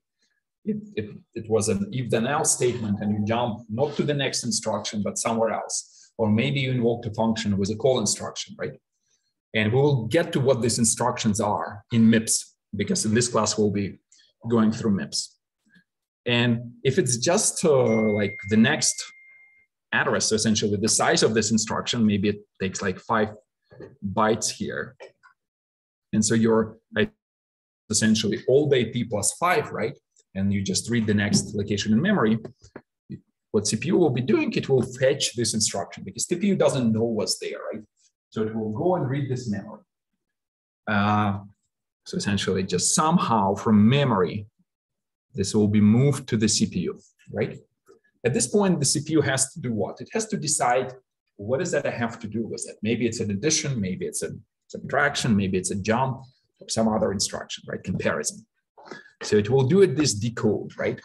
it, it, it was an if then else statement and you jump not to the next instruction, but somewhere else. Or maybe you invoked a function with a call instruction, right? And we will get to what these instructions are in MIPS, because in this class we'll be going through MIPS. And if it's just uh, like the next address, so essentially the size of this instruction, maybe it takes like five bytes here. And so you're essentially all day p plus five, right? And you just read the next location in memory. What CPU will be doing, it will fetch this instruction because CPU doesn't know what's there, right? So it will go and read this memory. Uh, so essentially just somehow from memory, this will be moved to the CPU, right? At this point, the CPU has to do what? It has to decide what is that I have to do with it. Maybe it's an addition, maybe it's a subtraction, maybe it's a jump, or some other instruction, right? Comparison. So it will do it this decode, right?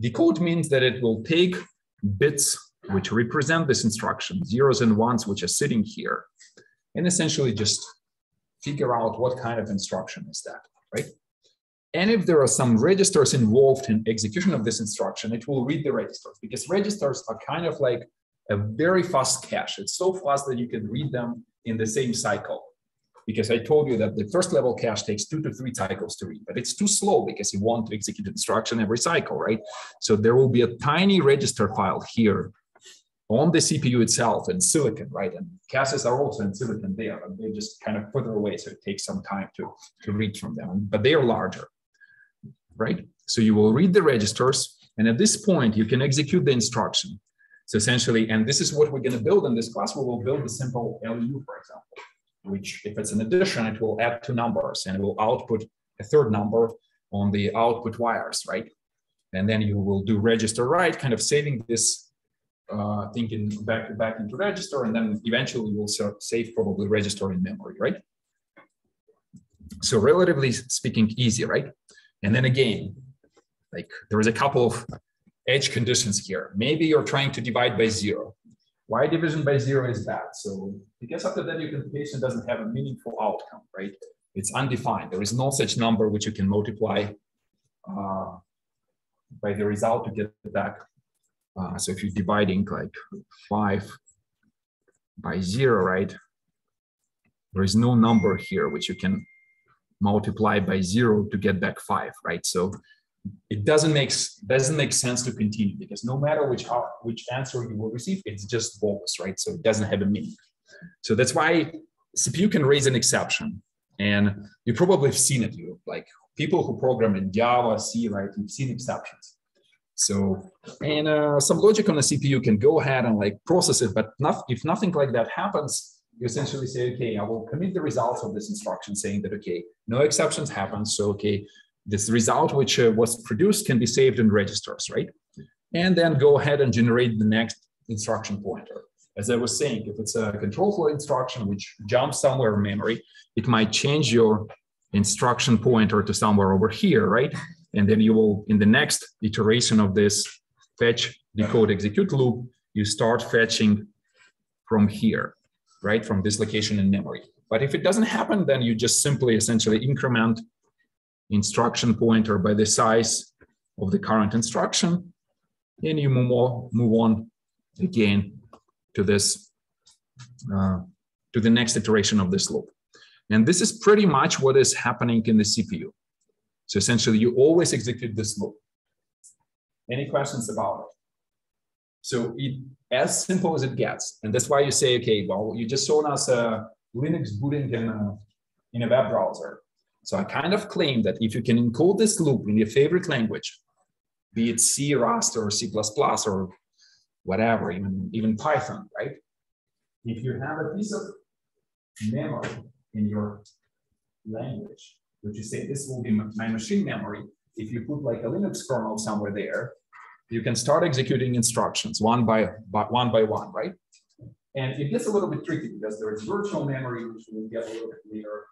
Decode means that it will take bits which represent this instruction, zeros and ones, which are sitting here, and essentially just figure out what kind of instruction is that, right? And if there are some registers involved in execution of this instruction, it will read the registers because registers are kind of like a very fast cache. It's so fast that you can read them in the same cycle. Because I told you that the first level cache takes two to three cycles to read, but it's too slow because you want to execute instruction every cycle, right? So there will be a tiny register file here on the CPU itself in silicon, right? And caches are also in silicon there, but they're just kind of further away. So it takes some time to, to read from them, but they are larger, right? So you will read the registers. And at this point, you can execute the instruction. So essentially, and this is what we're going to build in this class. We will build a simple ALU, for example, which if it's an addition, it will add two numbers and it will output a third number on the output wires, right? And then you will do register write, kind of saving this uh, thinking back back into register, and then eventually we'll save probably register in memory, right? So relatively speaking, easy, right? And then again, like there is a couple of edge conditions here. Maybe you're trying to divide by zero. Why division by zero is bad? So because after that your computation doesn't have a meaningful outcome, right? It's undefined. There is no such number which you can multiply uh, by the result to get back uh, so if you're dividing like five by zero, right? There is no number here which you can multiply by zero to get back five, right? So it doesn't make doesn't make sense to continue because no matter which which answer you will receive, it's just bogus, right? So it doesn't have a meaning. So that's why CPU can raise an exception, and you probably have seen it. You like people who program in Java, C, right? You've seen exceptions. So, and uh, some logic on the CPU can go ahead and like process it, but not, if nothing like that happens, you essentially say, okay, I will commit the results of this instruction saying that, okay, no exceptions happen. So, okay, this result which uh, was produced can be saved in registers, right? And then go ahead and generate the next instruction pointer. As I was saying, if it's a control flow instruction which jumps somewhere in memory, it might change your instruction pointer to somewhere over here, right? And then you will, in the next iteration of this fetch, decode, execute loop, you start fetching from here, right? From this location in memory. But if it doesn't happen, then you just simply essentially increment instruction pointer by the size of the current instruction, and you move on, again to this, uh, to the next iteration of this loop. And this is pretty much what is happening in the CPU. So essentially, you always execute this loop. Any questions about it? So it as simple as it gets, and that's why you say, okay, well, you just shown us a Linux booting in a, in a web browser. So I kind of claim that if you can encode this loop in your favorite language, be it C, Rust, or C++, or whatever, even, even Python, right? If you have a piece of memory in your language, which you say this will be my machine memory, if you put like a Linux kernel somewhere there, you can start executing instructions one by, by one by one, right? And it gets a little bit tricky because there is virtual memory, which we'll get a little bit later,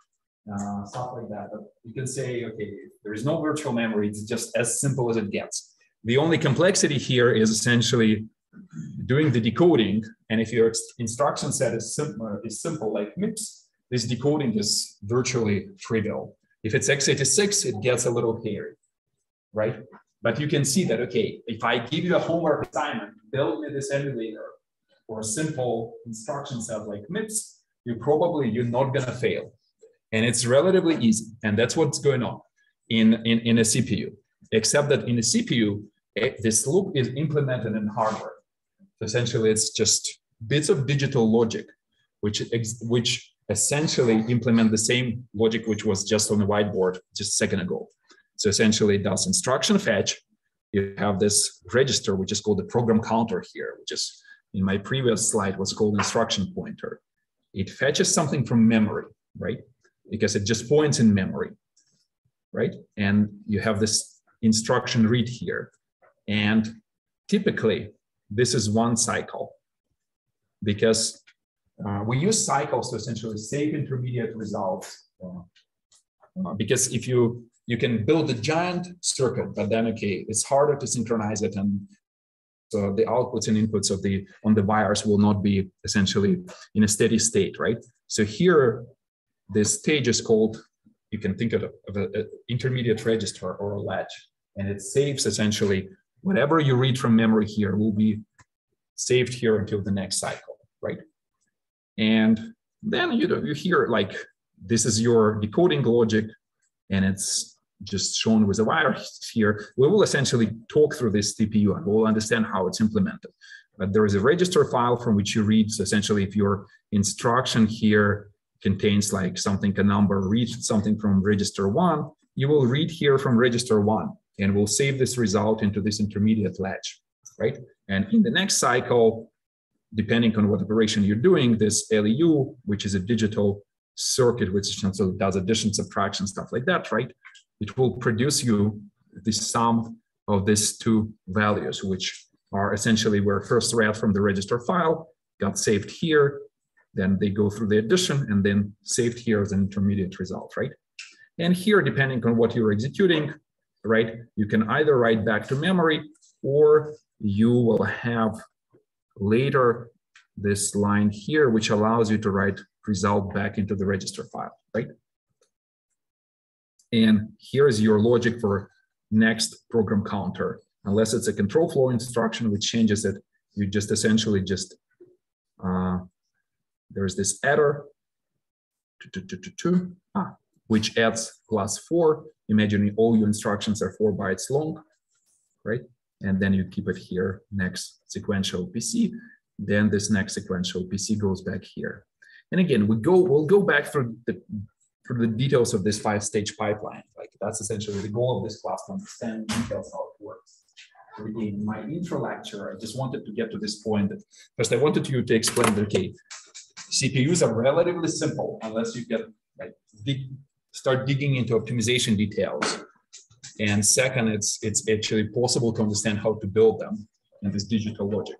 uh, stuff like that. But you can say, okay, there is no virtual memory. It's just as simple as it gets. The only complexity here is essentially doing the decoding. And if your instruction set is simple, is simple like MIPS, this decoding is virtually trivial. If it's x86, it gets a little hairy, right? But you can see that, okay, if I give you a homework assignment, build me this emulator or a simple instruction set like MIPS, you probably, you're not gonna fail. And it's relatively easy. And that's what's going on in, in, in a CPU, except that in a CPU, it, eh, this loop is implemented in hardware. So essentially, it's just bits of digital logic, which, which essentially implement the same logic which was just on the whiteboard just a second ago. So essentially it does instruction fetch. You have this register, which is called the program counter here, which is in my previous slide was called instruction pointer. It fetches something from memory, right? Because it just points in memory, right? And you have this instruction read here. And typically this is one cycle because uh, we use cycles to essentially save intermediate results. Uh, uh, because if you you can build a giant circuit, but then okay, it's harder to synchronize it, and so the outputs and inputs of the on the wires will not be essentially in a steady state, right? So here, this stage is called. You can think of, an intermediate register or a latch, and it saves essentially whatever you read from memory here will be saved here until the next cycle, right? And then you know you hear like this is your decoding logic, and it's just shown with a wire here. We will essentially talk through this CPU and we'll understand how it's implemented. But there is a register file from which you read. So essentially, if your instruction here contains like something, a number, read something from register one, you will read here from register one and we'll save this result into this intermediate latch, right? And in the next cycle, depending on what operation you're doing, this ALU, which is a digital circuit which does addition, subtraction, stuff like that, right? It will produce you the sum of these two values, which are essentially where first read from the register file got saved here, then they go through the addition and then saved here as an intermediate result, right? And here, depending on what you're executing, right, you can either write back to memory or you will have later this line here, which allows you to write result back into the register file, right? And here's your logic for next program counter. Unless it's a control flow instruction which changes it, you just essentially just, uh, there's this adder, ah, which adds class four, imagining all your instructions are four bytes long, right? And then you keep it here, next sequential PC. Then this next sequential PC goes back here. And again, we go, we'll go back through the, through the details of this five-stage pipeline. Like that's essentially the goal of this class to understand details how it works. In my intro lecture, I just wanted to get to this point that first I wanted you to explain okay, CPUs are relatively simple unless you get like dig, start digging into optimization details. And second, it's it's actually possible to understand how to build them in this digital logic.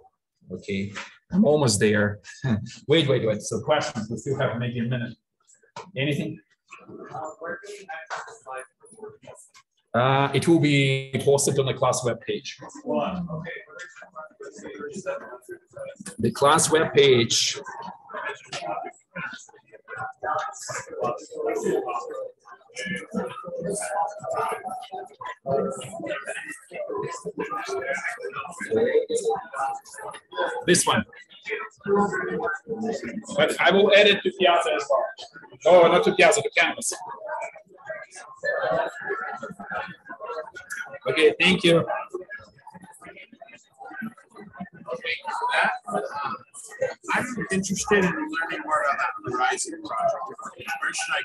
Okay, I'm almost there. (laughs) wait, wait, wait. So questions, we still have maybe a minute. Anything? Where can you access the slides before? Uh, it will be posted on the class web page. The class web page. This one. But I will add it to Piazza as well. Oh, not to Piazza, to Canvas. Okay, thank you. I'm interested in learning more about that Horizon project. Where should I